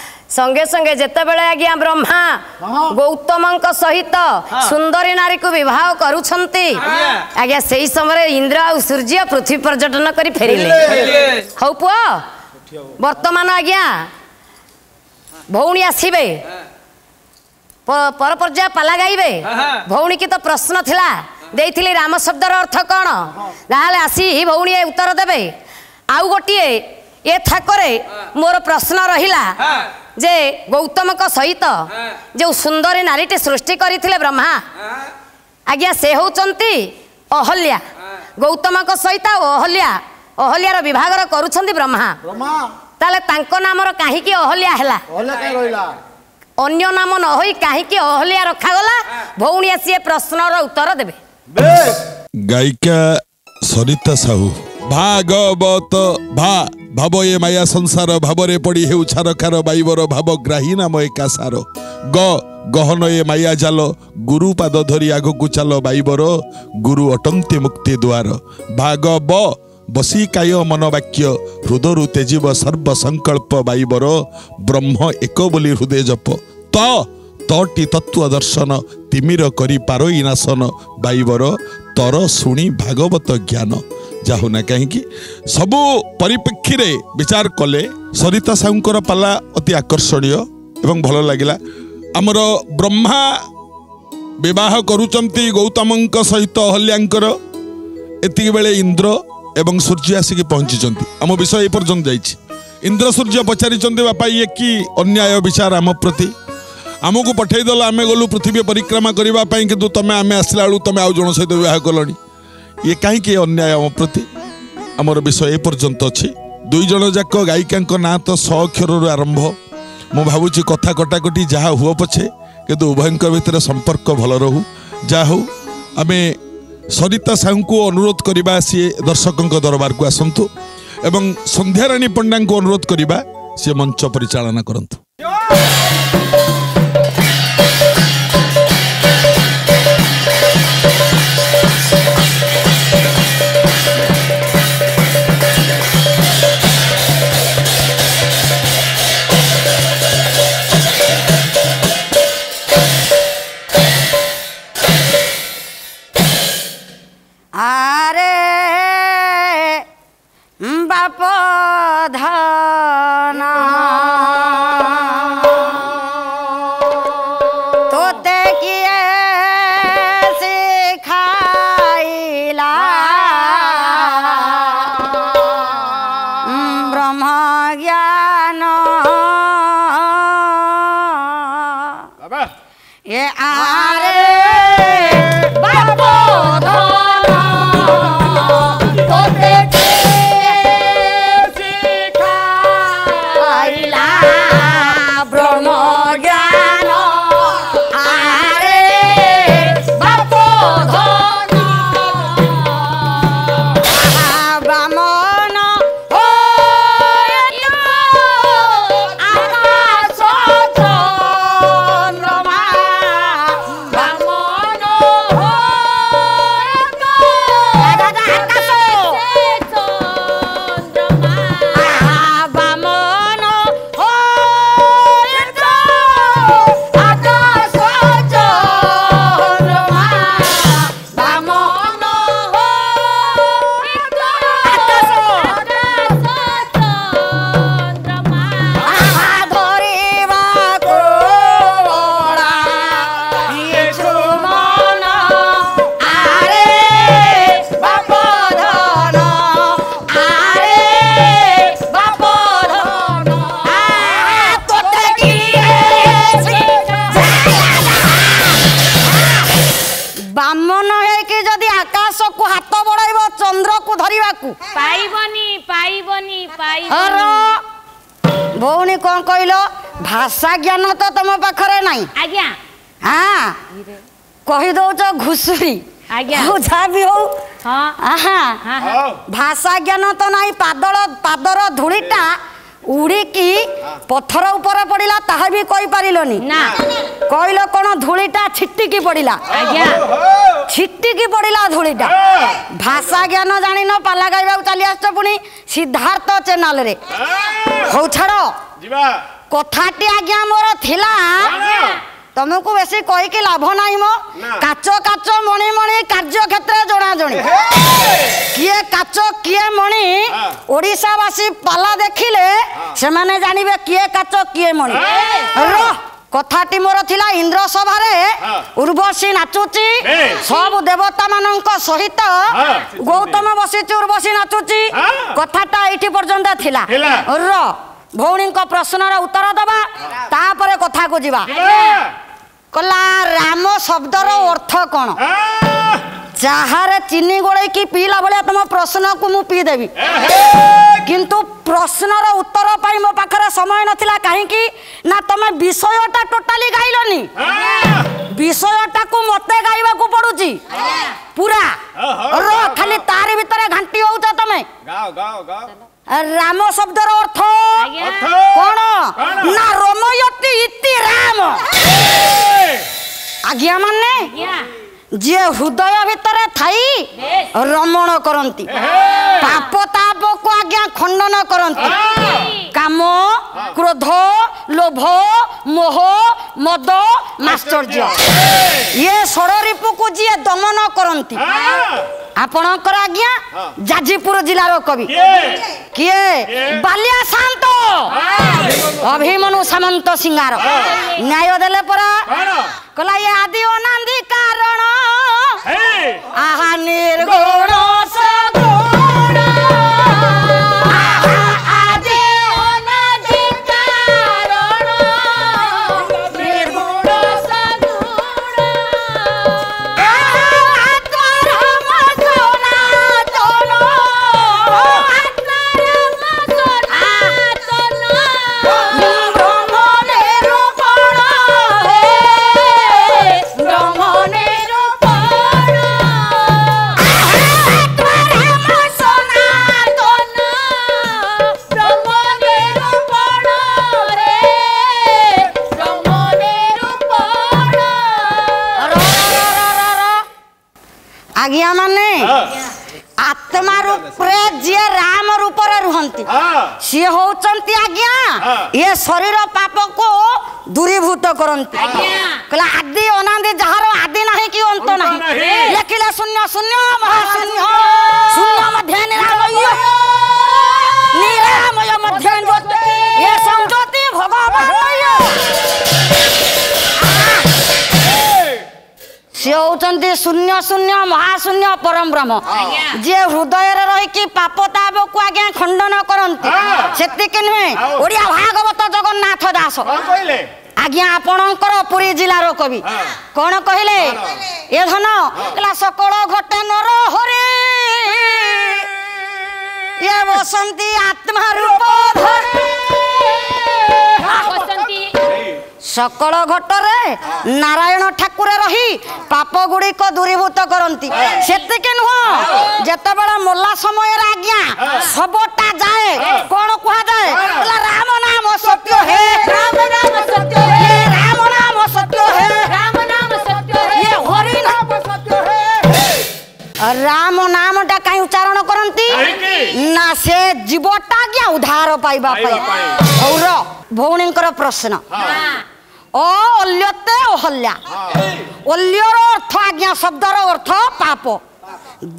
ସଙ୍ଗେ ସଙ୍ଗେ ଯେତେବେଳେ ଆଜ୍ଞା ବ୍ରହ୍ମା ଗୌତମଙ୍କ ସହିତ ସୁନ୍ଦରୀ ନାରୀକୁ ବିବାହ କରୁଛନ୍ତି ଆଜ୍ଞା ସେଇ ସମୟରେ ଇନ୍ଦ୍ର ଆଉ ସୂର୍ଯ୍ୟ ପୃଥିବୀ ପର୍ଯ୍ୟଟନ କରି ଫେରିଲେ ହଉ ପୁଅ ବର୍ତ୍ତମାନ ଆଜ୍ଞା ଭଉଣୀ ଆସିବେ ପରପର୍ଯ୍ୟାୟ ପାଲା ଗାଇବେ ଭଉଣୀକି ତ ପ୍ରଶ୍ନ ଥିଲା ଦେଇଥିଲି ରାମ ଶବ୍ଦର ଅର୍ଥ କ'ଣ ତାହେଲେ ଆସି ଭଉଣୀ ଉତ୍ତର ଦେବେ ଆଉ ଗୋଟିଏ ଏ ଥାକରେ ମୋର ପ୍ରଶ୍ନ ରହିଲା ଯେ ଗୌତମଙ୍କ ସହିତ ଯେଉଁ ସୁନ୍ଦରୀ ନାରୀଟି ସୃଷ୍ଟି କରିଥିଲେ ବ୍ରହ୍ମା ଆଜ୍ଞା ସେ ହେଉଛନ୍ତି ଅହଲ୍ୟା ଗୌତମଙ୍କ ସହିତ ଅହଲ୍ୟା ଅହଲ୍ୟାର ବିଭାଗର କରୁଛନ୍ତି ବ୍ରହ୍ମା ତାହେଲେ ତାଙ୍କ ନାମର କାହିଁକି ଅହଲ୍ୟା ହେଲା ଅନ୍ୟ ନାମ ନ ହୋଇ କାହିଁକି ଅହଲ୍ୟା ରଖାଗଲା ଭଉଣୀ ସିଏ ପ୍ରଶ୍ନର ଉତ୍ତର ଦେବେ ଗାୟିକା ସରିତା ସାହୁ ଭାଗବତ ଭା ଭାବ ଏ ମାୟା ସଂସାର ଭାବରେ ପଡ଼ି ହେଉ ଛାର ଖାର ବାଇବର ଭାବ ଗ୍ରାହୀ ନାମ ଏକା ସାର ଗ ଗହନ ଏ ମାୟା ଜାଲ ଗୁରୁ ପାଦ ଧରି ଆଗକୁ ଚାଲ ବାଇବର ଗୁରୁ ଅଟନ୍ତି ମୁକ୍ତି ଦ୍ୱାର ଭାଗ ବ ବସି କାୟ ମନ ବାକ୍ୟ ହୃଦୟରୁ ତେଜିବ ସଂକଳ୍ପ ବାଇବର ବ୍ରହ୍ମ ଏକ ବୋଲି ହୃଦୟ ଜପ ତ ତଟି ତତ୍ତ୍ୱ ଦର୍ଶନ ତିମିର କରି ପାରୋଇ ବାଇବର ତର ଶୁଣି ଭାଗବତ ଜ୍ଞାନ ଯାଉନା କାହିଁକି ସବୁ ପରିପ୍ରେକ୍ଷୀରେ ବିଚାର କଲେ ସରିତା ସାହୁଙ୍କର ପାଲା ଅତି ଆକର୍ଷଣୀୟ ଏବଂ ଭଲ ଲାଗିଲା ଆମର ବ୍ରହ୍ମା ବିବାହ କରୁଛନ୍ତି ଗୌତମଙ୍କ ସହିତ ଅହଲ୍ୟାଙ୍କର ଏତିକି ବେଳେ ଇନ୍ଦ୍ର ଏବଂ ସୂର୍ଯ୍ୟ ଆସିକି ପହଞ୍ଚିଛନ୍ତି ଆମ ବିଷୟ ଏ ପର୍ଯ୍ୟନ୍ତ ଯାଇଛି ଇନ୍ଦ୍ର ସୂର୍ଯ୍ୟ ପଚାରିଛନ୍ତି ବାପା ଇଏ କି ଅନ୍ୟାୟ ବିଚାର ଆମ ପ୍ରତି ଆମକୁ ପଠାଇଦେଲ ଆମେ ଗଲୁ ପୃଥିବୀ ପରିକ୍ରମା କରିବା ପାଇଁ କିନ୍ତୁ ତମେ ଆମେ ଆସିଲା ବେଳକୁ ତମେ ଆଉ ଜଣ ସହିତ ବିବାହ କଲଣି ଇଏ କାହିଁକି ଅନ୍ୟାୟ ଆମ ପ୍ରତି ଆମର ବିଷୟ ଏ ପର୍ଯ୍ୟନ୍ତ ଅଛି ଦୁଇ ଜଣ ଯାକ ଗାୟିକାଙ୍କ ନାଁ ତ ସ ଅକ୍ଷରରୁ ଆରମ୍ଭ ମୁଁ ଭାବୁଛି କଥା କଟାକଟି ଯାହା ହୁଅ ପଛେ କିନ୍ତୁ ଉଭୟଙ୍କ ଭିତରେ ସମ୍ପର୍କ ଭଲ ରହୁ ଯାହା ହଉ ଆମେ ସରିତା ସାହୁଙ୍କୁ ଅନୁରୋଧ କରିବା ସିଏ ଦର୍ଶକଙ୍କ ଦରବାରକୁ ଆସନ୍ତୁ ଏବଂ ସନ୍ଧ୍ୟାରାଣୀ ପଣ୍ଡାଙ୍କୁ ଅନୁରୋଧ କରିବା ସିଏ ମଞ୍ଚ ପରିଚାଳନା କରନ୍ତୁ পাইবনি পাইবনি পাই হর ଭଉଣୀ କ'ଣ କହିଲ ଭାଷା ଜ୍ଞାନ ତ ତମ ପାଖରେ ନାହିଁ ଆଜ୍ଞା ହଁ କହିଦଉଛ ଘୁଷୁରୀ ହଉ ଯାହା ବି ହଉ ଭାଷା ଜ୍ଞାନ ତ ନାହିଁ ପାଦଳ ପାଦର ଧୂଳିଟା উড়িকি পথর উপরে পড়িলা তাহা বি কই পারিলনি না কইল কোন ধূলিটা ছিটিকি পড়িলা আজ্ঞা ছিটিকি পড়িলা ধূলিটা ভাষা জ্ঞান জানি ন পালা গাইবা চালি আসছ পুনি সিদ্ধার্থ চ্যানেল রে হউ ছাড় কথা টি আজ্ঞা মোর থিলা ତମକୁ ବେଶୀ କହିକି ଲାଭ ନାହିଁ ମ କାଚ କାଚ ମଣି ମଣି କାର୍ଯ୍ୟକ୍ଷେତ୍ର ଜଣାଜଣି କିଏ କାଚ କିଏ ମଣି ଓଡ଼ିଶାବାସୀ ପାଲା ଦେଖିଲେ ସେମାନେ ଜାଣିବେ କିଏ କାଚ କିଏ ମଣି কথাটি মোর লা ইন্দ্রসভার উর্বশী নাচুচি সব দেবতা মানক সহিত গৌতম বসিছি উর্বশী নাচুচি কথাটা এইটি পর্যন্ত লা র ଭଉଣୀଙ୍କ ପ୍ରଶ୍ନର ଉତ୍ତର ଦବା ତାପରେ କଥାକୁ ଯିବା କଲା ରାମ ଶବ୍ଦର ଅର୍ଥ କ'ଣ ଯାହାରେ ଚିନି ଗୋଳେଇକି ପିଇଲା ଭଳିଆ ତମ ପ୍ରଶ୍ନକୁ ମୁଁ ପିଇଦେବି କିନ୍ତୁ ପ୍ରଶ୍ନର ଉତ୍ତର ପାଇଁ ମୋ ପାଖରେ ସମୟ ନଥିଲା କାହିଁକି ନା ତମେ ବିଷୟଟା ଟୋଟାଲି ଗାଇଲନି ବିଷୟଟାକୁ ମତେ ଗାଇବାକୁ ପଡୁଛି ପୁରା ଖାଲି ତାରି ଭିତରେ ଘାଣ୍ଟି ହଉଛ ତମେ ରାମ ଶବ୍ଦର ଅର୍ଥ କଣ ନା ରମୟତି ଇତି ରାମ ଆଜ୍ଞା ମାନେ ଯିଏ ହୃଦୟ ଭିତରେ ଥାଇ ରମଣ କରନ୍ତି ପାପ ତାପକୁ ଆଜ୍ଞା ଖଣ୍ଡନ କରନ୍ତି କାମ କ୍ରୋଧ লোভ মোহ মদ মাশ্ଚର୍ଯ୍য ইয়ে ষড়রিপুকু যিয়ে দমন করন্তি ଆପଣଙ୍କର ଆଜ୍ଞା ଯାଜପୁର ଜିଲ୍ଲାର କବି କିଏ ବାଲିଆ ସାନ୍ତ ଅଭିମନୁ ସାମନ୍ତ ସିଙ୍ଗାର ନ୍ୟାୟ ଦେଲେ ପରା କହିଲା ଇଏ ଆଦି ଅନାନ୍ଦି କାରଣ ଆହା ନିର୍ଗୁଣ सी हौचंती आज्ञा ये शरीर पाप को दूरीभूत करंती कहला आदि अनादि आदि नाही कि अंत नाही लेखिले शून्य शून्य महाशून्य शून्य ସିଏ ହଉଛନ୍ତି ଶୂନ୍ୟ ଶୂନ୍ୟ ମହାଶୂନ୍ୟ ପରମ ବ୍ରହ୍ମ ଯିଏ ହୃଦୟରେ ରହିକି ପାପ ତାପକୁ ଆଜ୍ଞା ଖଣ୍ଡନ କରନ୍ତି ସେତିକି ନୁହେଁ ଓଡ଼ିଆ ଭାଗବତ ଜଗନ୍ନାଥ ଦାସ ଆଜ୍ଞା ଆପଣଙ୍କର ପୁରୀ ଜିଲ୍ଲାର କବି କଣ କହିଲେ ଏ ଧନ କହିଲା ସକଳ ଘଟେ ନର ହରି ଏ ବସନ୍ତି ଆତ୍ମା ରୂପ ଧରି সকল ঘটরে নারায়ণ ঠাকুরে রহি পাপ গুড়িক দূরীভূত করতে সেতিকি নুহ যেতবে মোলা সময়ের আজ্ঞা সবটা যায় কোণ কুহযায় রাম নাম সত্য হে রাম নাম সত্য হে রাম নাম সত্য হে রাম নাম সত্য হে হরি নাম সত্য হে রাম নামটা কাই উচ্চারণ করতে না সে জীবটা আজ্ঞা উদ্ধার পাইবা পাই ভৌর প্রশ্ন ଅ ଅଲ୍ୟତେ ଅହଲ୍ୟା ଅଲ୍ୟର ଅର୍ଥ ଆଜ୍ଞା ଶବ୍ଦର ଅର୍ଥ ପାପ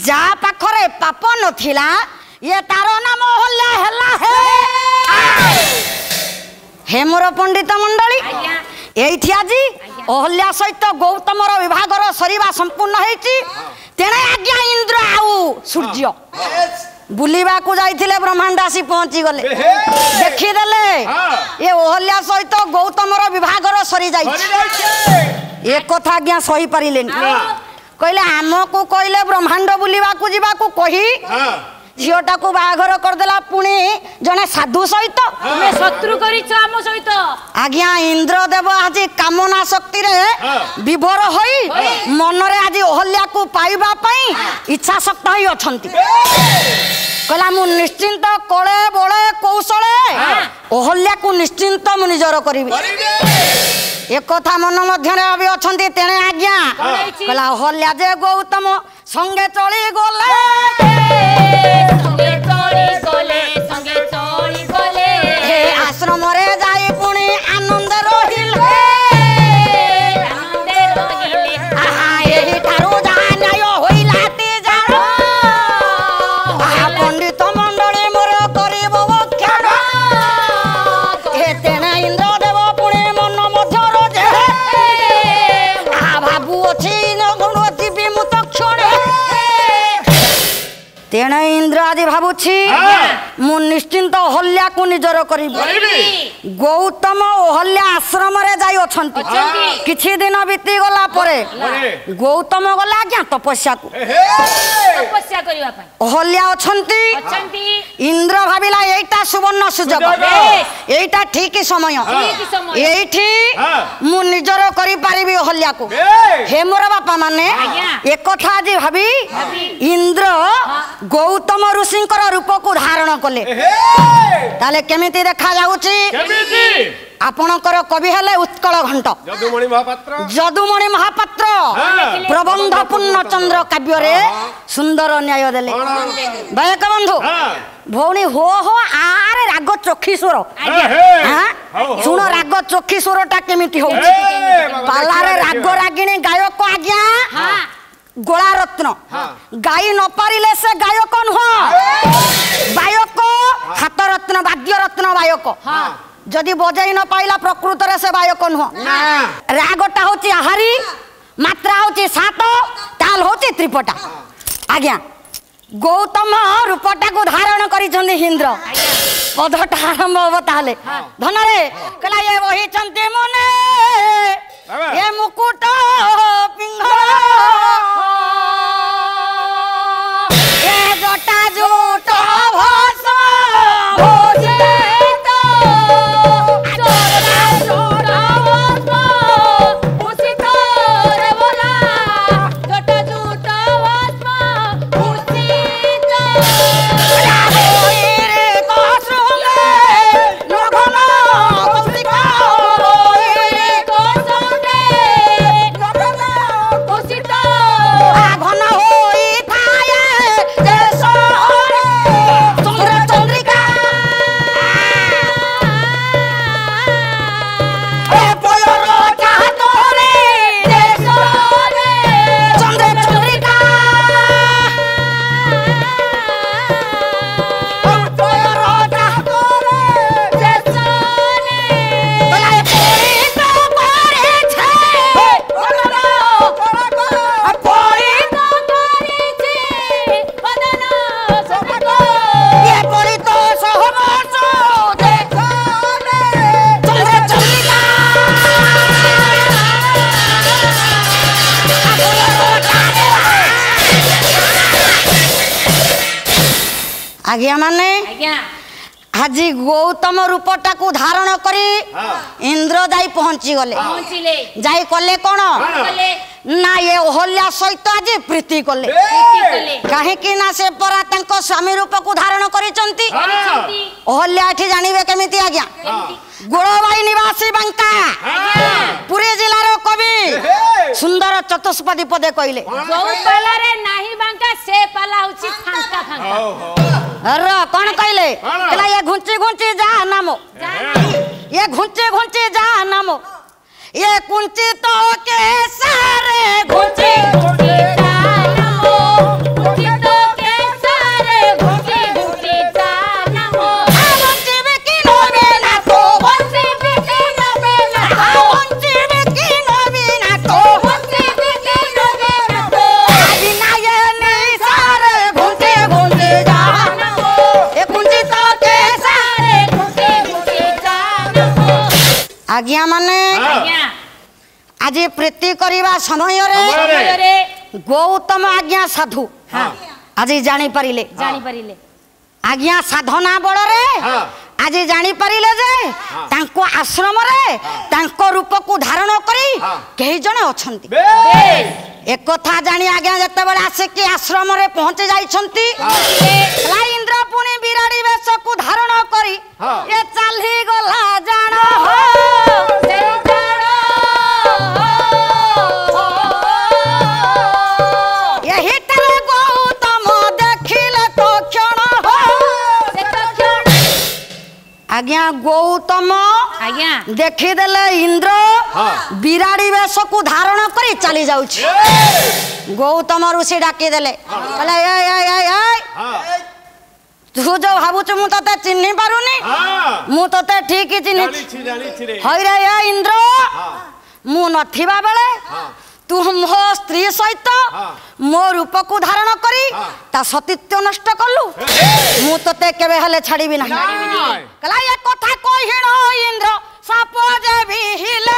ଯା ପାଖରେ ପାପ ନଥିଲା ଇଏ ତାର ନାମ ଅହଲ୍ୟା ହେଲା ହେ ମୋର ପଣ୍ଡିତ ମଣ୍ଡଳୀ ଏଇଠି ଆଜି ଅହଲ୍ୟା ସହିତ ଗୌତମର ବିଭାଗର ସରିବା ସମ୍ପୂର୍ଣ୍ଣ ହେଇଛି ତେଣେ ଆଜ୍ଞା ଇନ୍ଦ୍ର ଆଉ ସୂର୍ଯ୍ୟ ବୁଲିବାକୁ ଯାଇଥିଲେ ବ୍ରହ୍ମାଣ୍ଡ ଆସି ପହଞ୍ଚିଗଲେ ଦେଖିଦେଲେ ଏ ଓହଲ୍ୟା ସହିତ ଗୌତମର ବିଭାଘର ସରିଯାଇଛି ଏ କଥା ଆଜ୍ଞା ସହିପାରିଲେନି କହିଲେ ଆମକୁ କହିଲେ ବ୍ରହ୍ମାଣ୍ଡ ବୁଲିବାକୁ ଯିବାକୁ କହି ଝିଅଟାକୁ ବାହାଘର କରିଦେଲା ପୁଣି ଜଣେ ସାଧୁ ସହିତ ତୁମେ ଶତ୍ରୁ କରିଛ ଆମ ସହିତ ଆଜ୍ଞା ଇନ୍ଦ୍ରଦେବ ଆଜି କାମନା ଶକ୍ତିରେ ବିଭୋର ହୋଇ ମନରେ ଆଜି ଅହଲ୍ୟାକୁ ପାଇବା ପାଇଁ ଇଚ୍ଛା ଶକ୍ତ ହୋଇ ଅଛନ୍ତି କହିଲା ମୁଁ ନିଶ୍ଚିନ୍ତ କଳେ ବଳେ କୌଶଳେ ଅହଲ୍ୟାକୁ ନିଶ୍ଚିନ୍ତ ମୁଁ ନିଜର କରିବି ଏ କଥା ମନ ମଧ୍ୟରେ ବି ଅଛନ୍ତି ତେଣେ ଆଜ୍ଞା କହିଲା ଅହଲ୍ୟା ଯେ ଗୌତମ সঙ্গে চলি গলে সঙ্গে চলি গলে ଆଜି ଭାବୁଛି ମୁଁ ନିଶ୍ଚିନ୍ତ ହଲ୍ୟାକୁ ନିଜର କରିବି ଗୌତମ ଓହଲ୍ୟା ଆଶ୍ରମରେ ଯାଇ ଅଛନ୍ତି କିଛି ଦିନ ବିତିଗଲା ପରେ ଗୌତମ ଗଲା ଆଜ୍ଞା ତପସ୍ୟାକୁ ଅହଲ୍ୟା ଅଛନ୍ତି ଇନ୍ଦ୍ର ଭାବିଲେ সুবর্ণ সুযোগ এইটা ঠিক সময় এইটি মু নিজর করি পারিবি হলিয়া অহল্যাকু হে মোর বাপা মানে একথা আজি ভাবি ইন্দ্র গৌতম ঋষিঙ্কর রূপক ধারণ কলে তাহলে কেমিতি দেখা যাচ্ছে ଆପଣଙ୍କର କବି ହେଲେ ଉତ୍କଳ ଘଣ୍ଟ ଯଦୁମଣି ମହାପାତ୍ର ପ୍ରବନ୍ଧ ପୂର୍ଣ୍ଣଚନ୍ଦ୍ର କାବ୍ୟରେ ସୁନ୍ଦର ନ୍ୟାୟ ଦେଲେ ଦୟକ ବନ୍ଧୁ ଭଉଣୀ ହୋ ହୋ ଆରେ ରାଗ ଚୋଖି ସ୍ୱର ଶୁଣ ରାଗ ଚୋଖି ସ୍ୱରଟା କେମିତି ହଉଛି ପାଲାରେ ରାଗ ରାଗିଣୀ ଗାୟକ ଆଜ୍ଞା ଗୋଳା ରତ୍ନ ଗାଇ ନ ପାରିଲେ ସେ ଗାୟକ ନୁହଁ ବାୟକ ହାତ ରତ୍ନ ବାଦ୍ୟ ରତ୍ନ ବାୟକ যদি বজাই ন পাইলা প্রকৃতরে সে বায়ক নুহ রাগটা হচ্ছে আহারি মাত্রা হচ্ছে সাত তাল হচ্ছে ত্রিপটা আজ্ঞা গৌতম রূপটাকু ধারণ করেছেন ইন্দ্র পদটা আরম্ভ হব তাহলে ধনরে কলা এ বহিছন্তি মনে এ মুকুট পিঙ্গ এ জটা জোড় ପହଞ୍ଚିଗଲେ ଯାଇ କଲେ କ'ଣ ନା ଏ ଓହଲ୍ୟା ସହିତ ଆଜି ପ୍ରୀତି କଲେ କାହିଁକି ନା ସେ ପରା ତାଙ୍କ ସ୍ୱାମୀ ରୂପକୁ ଧାରଣ କରିଛନ୍ତି ଓହଲ୍ୟା ଏଠି ଜାଣିବେ କେମିତି ଆଜ୍ଞା ଗୋଳବାଇ ନିବାସୀ ବାଙ୍କା ପୁରୀ ଜିଲ୍ଲାର କବି ସୁନ୍ଦର ଚତୁଷ୍ପଦୀ ପଦେ କହିଲେ ର କଣ କହିଲେ କହିଲା ଏ ଘୁଞ୍ଚି ଘୁଞ୍ଚି ଯା ନାମ ଏ ଘୁଞ୍ଚି ଘୁଞ୍ଚି ये कुंचितों के সাধু হ্যাঁ। আজি জানি পারিলে হ্যাঁ। জানি পারিলে আজ্ঞা সাধনা বড়রে হ্যাঁ। আজি জানি পারিলে যে তাঙ্ক আশ্রমরে তাঙ্ক রূপকু ধারণ করি কেহি জনে অছন্তি একথা জানি আজ্ঞা যেতবেলে আসিকি আশ্রমরে পৌঁছে যাইছন্তি ইন্দ্র পুনি বিরাড়ি বেশকু ধারণ করি এ চালি গলা জান হো ଆଜ୍ଞା ଗୌତମ ଆଜ୍ଞା ଦେଖିଦେଲେ ଇନ୍ଦ୍ର ବିରାଡ଼ି ବେଶକୁ ଧାରଣ କରି ଚାଲି ଯାଉଛି ଗୌତମ ଋଷି ଡାକିଦେଲେ କହିଲେ ତୁ ଯୋଉ ଭାବୁଛୁ ମୁଁ ତତେ ଚିହ୍ନି ପାରୁନି ମୁଁ ତତେ ଠିକ ଚିହ୍ନି ହଇରେ ଏ ଇନ୍ଦ୍ର ମୁଁ ନଥିବା ବେଳେ তুহ ମୋ ସ୍ତ୍ରୀ ସହିତ ମୋ ରୂପକୁ ଧାରଣ କରି ତା ସତୀତ୍ୱ ନଷ୍ଟ କଲୁ ମୁଁ ତତେ କେବେ ହେଲେ ଛାଡ଼ିବି ନାହିଁ କହିଲା ଏ କଥା କହିଣ ଇନ୍ଦ୍ର ସାପ ଦେବି ହେଲେ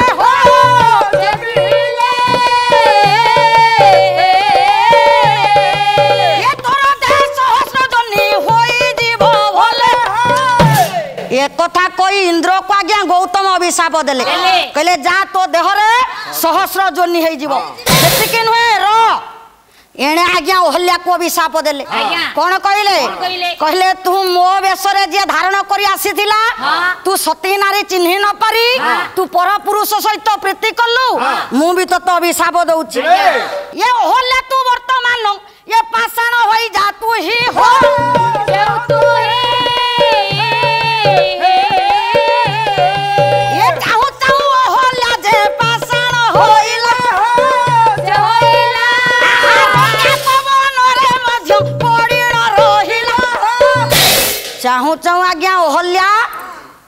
একথা কই ইন্দ্রকু আজ্ঞা গৌতম অভিশাপ দেলে কইলে যা তো দেহরে সহস্র জোনি হইযিব সেটিকি নুহে র এণে আজ্ঞা অহল্যাকু অভিশাপ দেলে কোন কইলে কইলে তু মো বেশরে যে ধারণ করি আসিছিলা তু সতী নারী চিহ্নি ন পারি তু পরপুরুষ সহিত প্রীতি কলু মু বি তোতে অভিশাপ দউছি এ অহল্যা তু বর্তমান ये पाषाण हो जा तू ही हो तू ही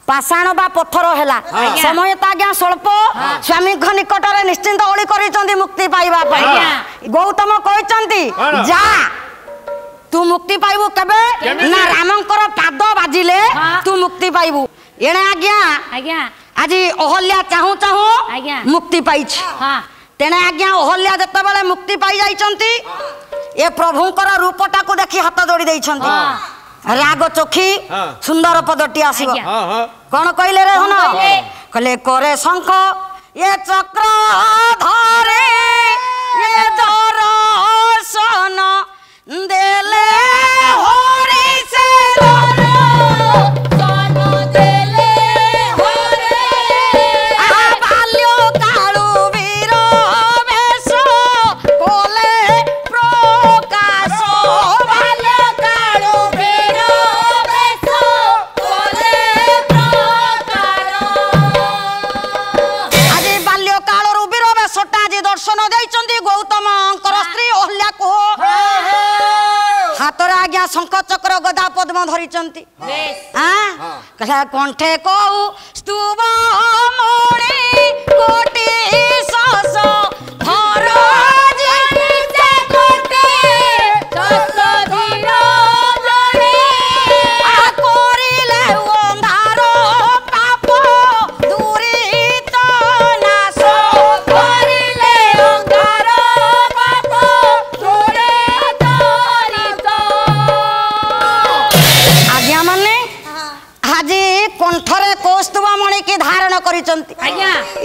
ପାଷାଣ ବା ପଥର ହେଲା ସମୟ ତ ଆଜ୍ଞା ସ୍ୱଳ୍ପ ସ୍ୱାମୀଙ୍କ ନିକଟରେ ନିଶ୍ଚିନ୍ତ ଓଳି କରିଛନ୍ତି ମୁକ୍ତି ପାଇବା ପାଇଁ ଗୌତମ କହିଛନ୍ତି ଯା তু মুক্তি পাইবু কেবে না রামঙ্কর পাদ বাজিলে তু মুক্তি পাইবু এণে আজ্ঞা আজ্ঞা আজি অহল্যা চাহু চাহু আজ্ঞা মুক্তি পাইছি তেণে আজ্ঞা অহল্যা যেতবেলে মুক্তি পাই যাইছন্তি এ প্রভুঙ্কর রূপটাকু দেখি হাত যোড়ি দেইছন্তি রাগ চোখি সুন্দর পদটি আসিব কোন কইলে রে হন কলে করে শঙ্খ এ চক্র ধর କହିଛନ୍ତି କହିଲା କଣ୍ଠେ କହୁ ସ୍ତୁବ ମୋଡ଼େ କୋଟି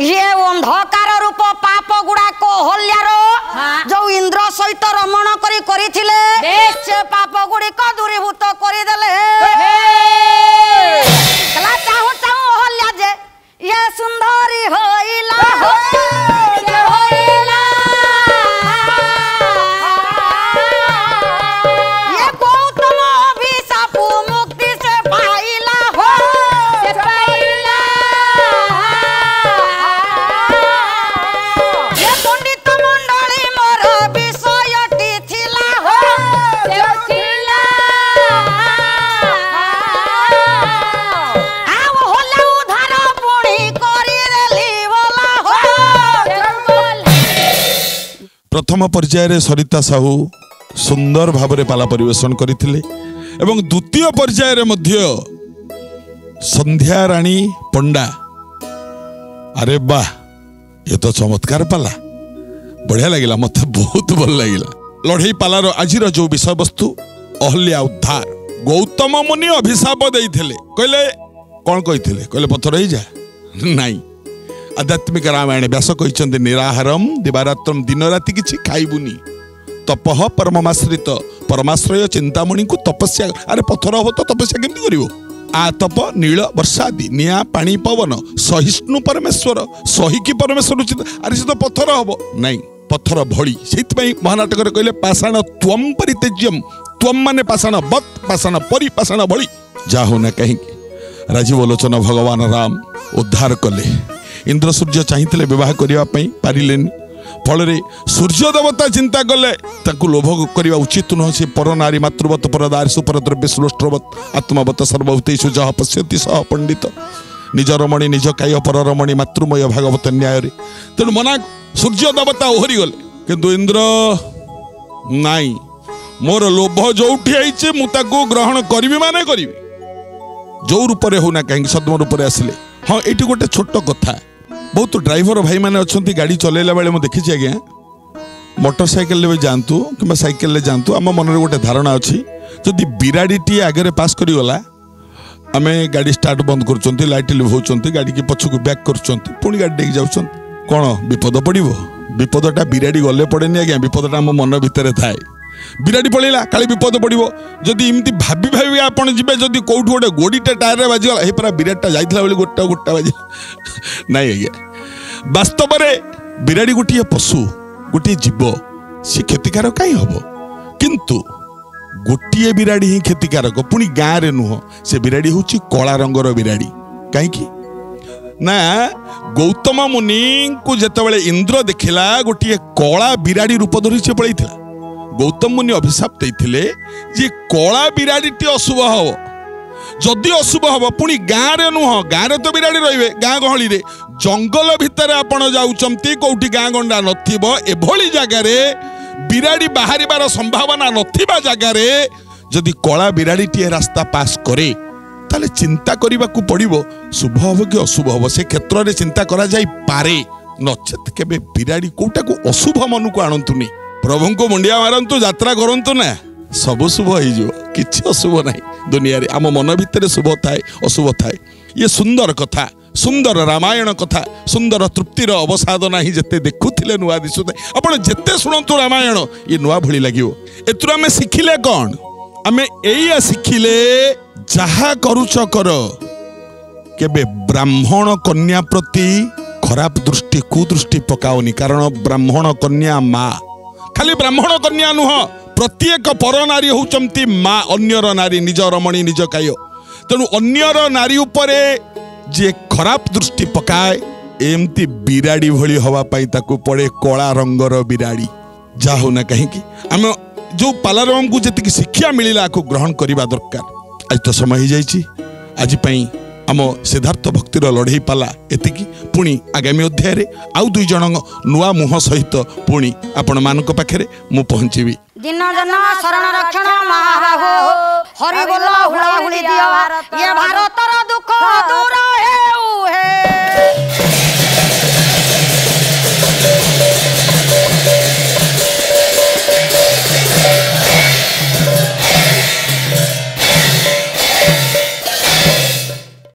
ଇଏ ଅନ୍ଧକାର ରୂପ ପାପ ଗୁଡାକ ହଲ୍ୟାର ଯୋଉ ଇନ୍ଦ୍ର ସହିତ ରମଣ କରି କରିଥିଲେ ସେ ପାପ ଗୁଡିକ ଦୂରୀଭୂତ କରିଦେଲେ ପ୍ରଥମ ପର୍ଯ୍ୟାୟରେ ସରିତା ସାହୁ ସୁନ୍ଦର ଭାବରେ ପାଲା ପରିବେଷଣ କରିଥିଲେ ଏବଂ ଦ୍ୱିତୀୟ ପର୍ଯ୍ୟାୟରେ ମଧ୍ୟ ସନ୍ଧ୍ୟାରାଣୀ ପଣ୍ଡା ଆରେ ବାହ ଏ ତ ଚମତ୍କାର ପାଲା ବଢ଼ିଆ ଲାଗିଲା ମୋତେ ବହୁତ ଭଲ ଲାଗିଲା ଲଢ଼େଇ ପାଲାର ଆଜିର ଯେଉଁ ବିଷୟବସ୍ତୁ ଅହଲ୍ୟା ଉଦ୍ଧାର ଗୌତମ ମୁନି ଅଭିଶାପ ଦେଇଥିଲେ କହିଲେ କ'ଣ କହିଥିଲେ କହିଲେ ପଥର ହେଇଯା ନାଇଁ ଆଧ୍ୟାତ୍ମିକ ରାମାୟଣ ବ୍ୟାସ କହିଛନ୍ତି ନିରାହାରମ୍ ଦିବାରାତ୍ରମ୍ ଦିନରାତି କିଛି ଖାଇବୁନି ତପଃ ପରମମାଶ୍ରିତ ପରମାଶ୍ରୟ ଚିନ୍ତାମଣିଙ୍କୁ ତପସ୍ୟା ଆରେ ପଥର ହବ ତ ତପସ୍ୟା କେମିତି କରିବ ଆ ତପ ନୀଳ ବର୍ଷାଦି ନିଆଁ ପାଣି ପବନ ସହିଷ୍ଣୁ ପରମେଶ୍ୱର ସହିକି ପରମେଶ୍ୱର ଉଚିତ ଆରେ ସେ ତ ପଥର ହବ ନାଇଁ ପଥର ଭଳି ସେଇଥିପାଇଁ ମହାନାଟକରେ କହିଲେ ପାଷାଣ ତ୍ୱମ୍ ପରିତେଜ୍ୟମ୍ ତ୍ୱମ୍ ମାନେ ପାଷାଣ ବତ୍ ପାଷାଣ ପରି ପାଷାଣ ଭଳି ଯାହା ହଉ ନା କାହିଁକି ରାଜୀବଲୋଚନ ଭଗବାନ ରାମ ଉଦ୍ଧାର କଲେ ଇନ୍ଦ୍ରସୂର୍ଯ୍ୟ ଚାହିଁଥିଲେ ବିବାହ କରିବା ପାଇଁ ପାରିଲେନି ଫଳରେ ସୂର୍ଯ୍ୟ ଦେବତା ଚିନ୍ତା କଲେ ତାଙ୍କୁ ଲୋଭ କରିବା ଉଚିତ ନୁହଁ ସେ ପରନାରୀ ମାତୃବତ ପରଦାରୀ ସୁପରଦ୍ରବ୍ୟ ଶ୍ରୋଷ୍ଠବତ ଆତ୍ମବତ ସର୍ବଭୂତି ସୁଜହ ପଶ୍ୟତି ସହ ପଣ୍ଡିତ ନିଜ ରମଣୀ ନିଜ କାୟ ପରରମଣୀ ମାତୃମୟ ଭାଗବତ ନ୍ୟାୟରେ ତେଣୁ ମନା ସୂର୍ଯ୍ୟ ଦେବତା ଓହରିଗଲେ କିନ୍ତୁ ଇନ୍ଦ୍ର ନାଇଁ ମୋର ଲୋଭ ଯେଉଁଠି ହେଇଛି ମୁଁ ତାକୁ ଗ୍ରହଣ କରିବି ମାନେ କରିବି ଯେଉଁ ରୂପରେ ହେଉନା କାହିଁକି ସଦ୍ମ ରୂପରେ ଆସିଲେ ହଁ ଏଇଠି ଗୋଟେ ଛୋଟ କଥା ବହୁତ ଡ୍ରାଇଭର ଭାଇମାନେ ଅଛନ୍ତି ଗାଡ଼ି ଚଲାଇଲା ବେଳେ ମୁଁ ଦେଖିଛି ଆଜ୍ଞା ମଟର ସାଇକେଲରେ ବି ଯାଆନ୍ତୁ କିମ୍ବା ସାଇକେଲରେ ଯାଆନ୍ତୁ ଆମ ମନରେ ଗୋଟେ ଧାରଣା ଅଛି ଯଦି ବିରାଡ଼ିଟିଏ ଆଗରେ ପାସ୍ କରିଗଲା ଆମେ ଗାଡ଼ି ଷ୍ଟାର୍ଟ ବନ୍ଦ କରୁଛନ୍ତି ଲାଇଟ୍ ଲିଭାଉଛନ୍ତି ଗାଡ଼ିକି ପଛକୁ ବ୍ୟାକ୍ କରୁଛନ୍ତି ପୁଣି ଗାଡ଼ି ନେଇକି ଯାଉଛନ୍ତି କ'ଣ ବିପଦ ପଡ଼ିବ ବିପଦଟା ବିରାଡ଼ି ଗଲେ ପଡ଼େନି ଆଜ୍ଞା ବିପଦଟା ଆମ ମନ ଭିତରେ ଥାଏ ବିରାଡ଼ି ପଳେଇଲା କାଳେ ବିପଦ ପଡ଼ିବ ଯଦି ଏମିତି ଭାବି ଭାବି ଆପଣ ଯିବେ ଯଦି କେଉଁଠୁ ଗୋଟେ ଗୋଡ଼ିଟା ଟାୟାରରେ ବାଜିଗଲା ହେଇ ପରା ବିରାଟଟା ଯାଇଥିଲା ବୋଲି ଗୋଟା ଗୋଟା ବାଜିଲା ନାଇଁ ଆଜ୍ଞା ବାସ୍ତବରେ ବିରାଡ଼ି ଗୋଟିଏ ପଶୁ ଗୋଟିଏ ଜୀବ ସେ କ୍ଷତିକାରକ କାହିଁ ହେବ କିନ୍ତୁ ଗୋଟିଏ ବିରାଡ଼ି ହିଁ କ୍ଷତିକାରକ ପୁଣି ଗାଁରେ ନୁହଁ ସେ ବିରାଡ଼ି ହେଉଛି କଳା ରଙ୍ଗର ବିରାଡ଼ି କାହିଁକି ନା ଗୌତମ ମୁନିଙ୍କୁ ଯେତେବେଳେ ଇନ୍ଦ୍ର ଦେଖିଲା ଗୋଟିଏ କଳା ବିରାଡ଼ି ରୂପ ଧରି ସେ ପଳେଇଥିଲା ଗୌତମ ମୁନି ଅଭିଶାପ ଦେଇଥିଲେ ଯେ କଳା ବିରାଡ଼ିଟି ଅଶୁଭ ହେବ ଯଦି ଅଶୁଭ ହେବ ପୁଣି ଗାଁରେ ନୁହଁ ଗାଁରେ ତ ବିରାଡ଼ି ରହିବେ ଗାଁ ଗହଳିରେ ଜଙ୍ଗଲ ଭିତରେ ଆପଣ ଯାଉଛନ୍ତି କେଉଁଠି ଗାଁ ଗଣ୍ଡା ନଥିବ ଏଭଳି ଜାଗାରେ ବିରାଡ଼ି ବାହାରିବାର ସମ୍ଭାବନା ନଥିବା ଜାଗାରେ ଯଦି କଳା ବିରାଡ଼ିଟିଏ ରାସ୍ତା ପାସ୍ କରେ ତାହେଲେ ଚିନ୍ତା କରିବାକୁ ପଡ଼ିବ ଶୁଭ ହେବ କି ଅଶୁଭ ହେବ ସେ କ୍ଷେତ୍ରରେ ଚିନ୍ତା କରାଯାଇପାରେ ନଚେତ୍ କେବେ ବିରାଡ଼ି କେଉଁଟାକୁ ଅଶୁଭ ମନକୁ ଆଣନ୍ତୁନି ପ୍ରଭୁଙ୍କୁ ମୁଣ୍ଡିଆ ମାରନ୍ତୁ ଯାତ୍ରା କରନ୍ତୁ ନା ସବୁ ଶୁଭ ହେଇଯିବ କିଛି ଅଶୁଭ ନାହିଁ ଦୁନିଆରେ ଆମ ମନ ଭିତରେ ଶୁଭ ଥାଏ ଅଶୁଭ ଥାଏ ଇଏ ସୁନ୍ଦର କଥା ସୁନ୍ଦର ରାମାୟଣ କଥା ସୁନ୍ଦର ତୃପ୍ତିର ଅବସାଦ ନାହିଁ ଯେତେ ଦେଖୁଥିଲେ ନୂଆ ଦିଶୁଥାଏ ଆପଣ ଯେତେ ଶୁଣନ୍ତୁ ରାମାୟଣ ଇଏ ନୂଆ ଭଳି ଲାଗିବ ଏଥିରୁ ଆମେ ଶିଖିଲେ କ'ଣ ଆମେ ଏଇଆ ଶିଖିଲେ ଯାହା କରୁଛ କର କେବେ ବ୍ରାହ୍ମଣ କନ୍ୟା ପ୍ରତି ଖରାପ ଦୃଷ୍ଟି କୁଦୃଷ୍ଟି ପକାଓନି କାରଣ ବ୍ରାହ୍ମଣ କନ୍ୟା ମା' ଖାଲି ବ୍ରାହ୍ମଣ କନ୍ୟା ନୁହଁ ପ୍ରତ୍ୟେକ ପର ନାରୀ ହେଉଛନ୍ତି ମା ଅନ୍ୟର ନାରୀ ନିଜ ରମଣୀ ନିଜ କାୟ ତେଣୁ ଅନ୍ୟର ନାରୀ ଉପରେ ଯିଏ ଖରାପ ଦୃଷ୍ଟି ପକାଏ ଏମିତି ବିରାଡ଼ି ଭଳି ହେବା ପାଇଁ ତାକୁ ପଡ଼େ କଳା ରଙ୍ଗର ବିରାଡ଼ି ଯାହା ହେଉନା କାହିଁକି ଆମେ ଯେଉଁ ପାଲାରାମଙ୍କୁ ଯେତିକି ଶିକ୍ଷା ମିଳିଲା ଆକୁ ଗ୍ରହଣ କରିବା ଦରକାର ଆଜି ତ ସମୟ ହେଇଯାଇଛି ଆଜି ପାଇଁ ଆମ ସିଦ୍ଧାର୍ଥ ଭକ୍ତିର ଲଢ଼େଇ ପାଲା ଏତିକି ପୁଣି ଆଗାମୀ ଅଧ୍ୟାୟରେ ଆଉ ଦୁଇ ଜଣ ନୂଆ ମୁହଁ ସହିତ ପୁଣି ଆପଣମାନଙ୍କ ପାଖରେ ମୁଁ ପହଞ୍ଚିବି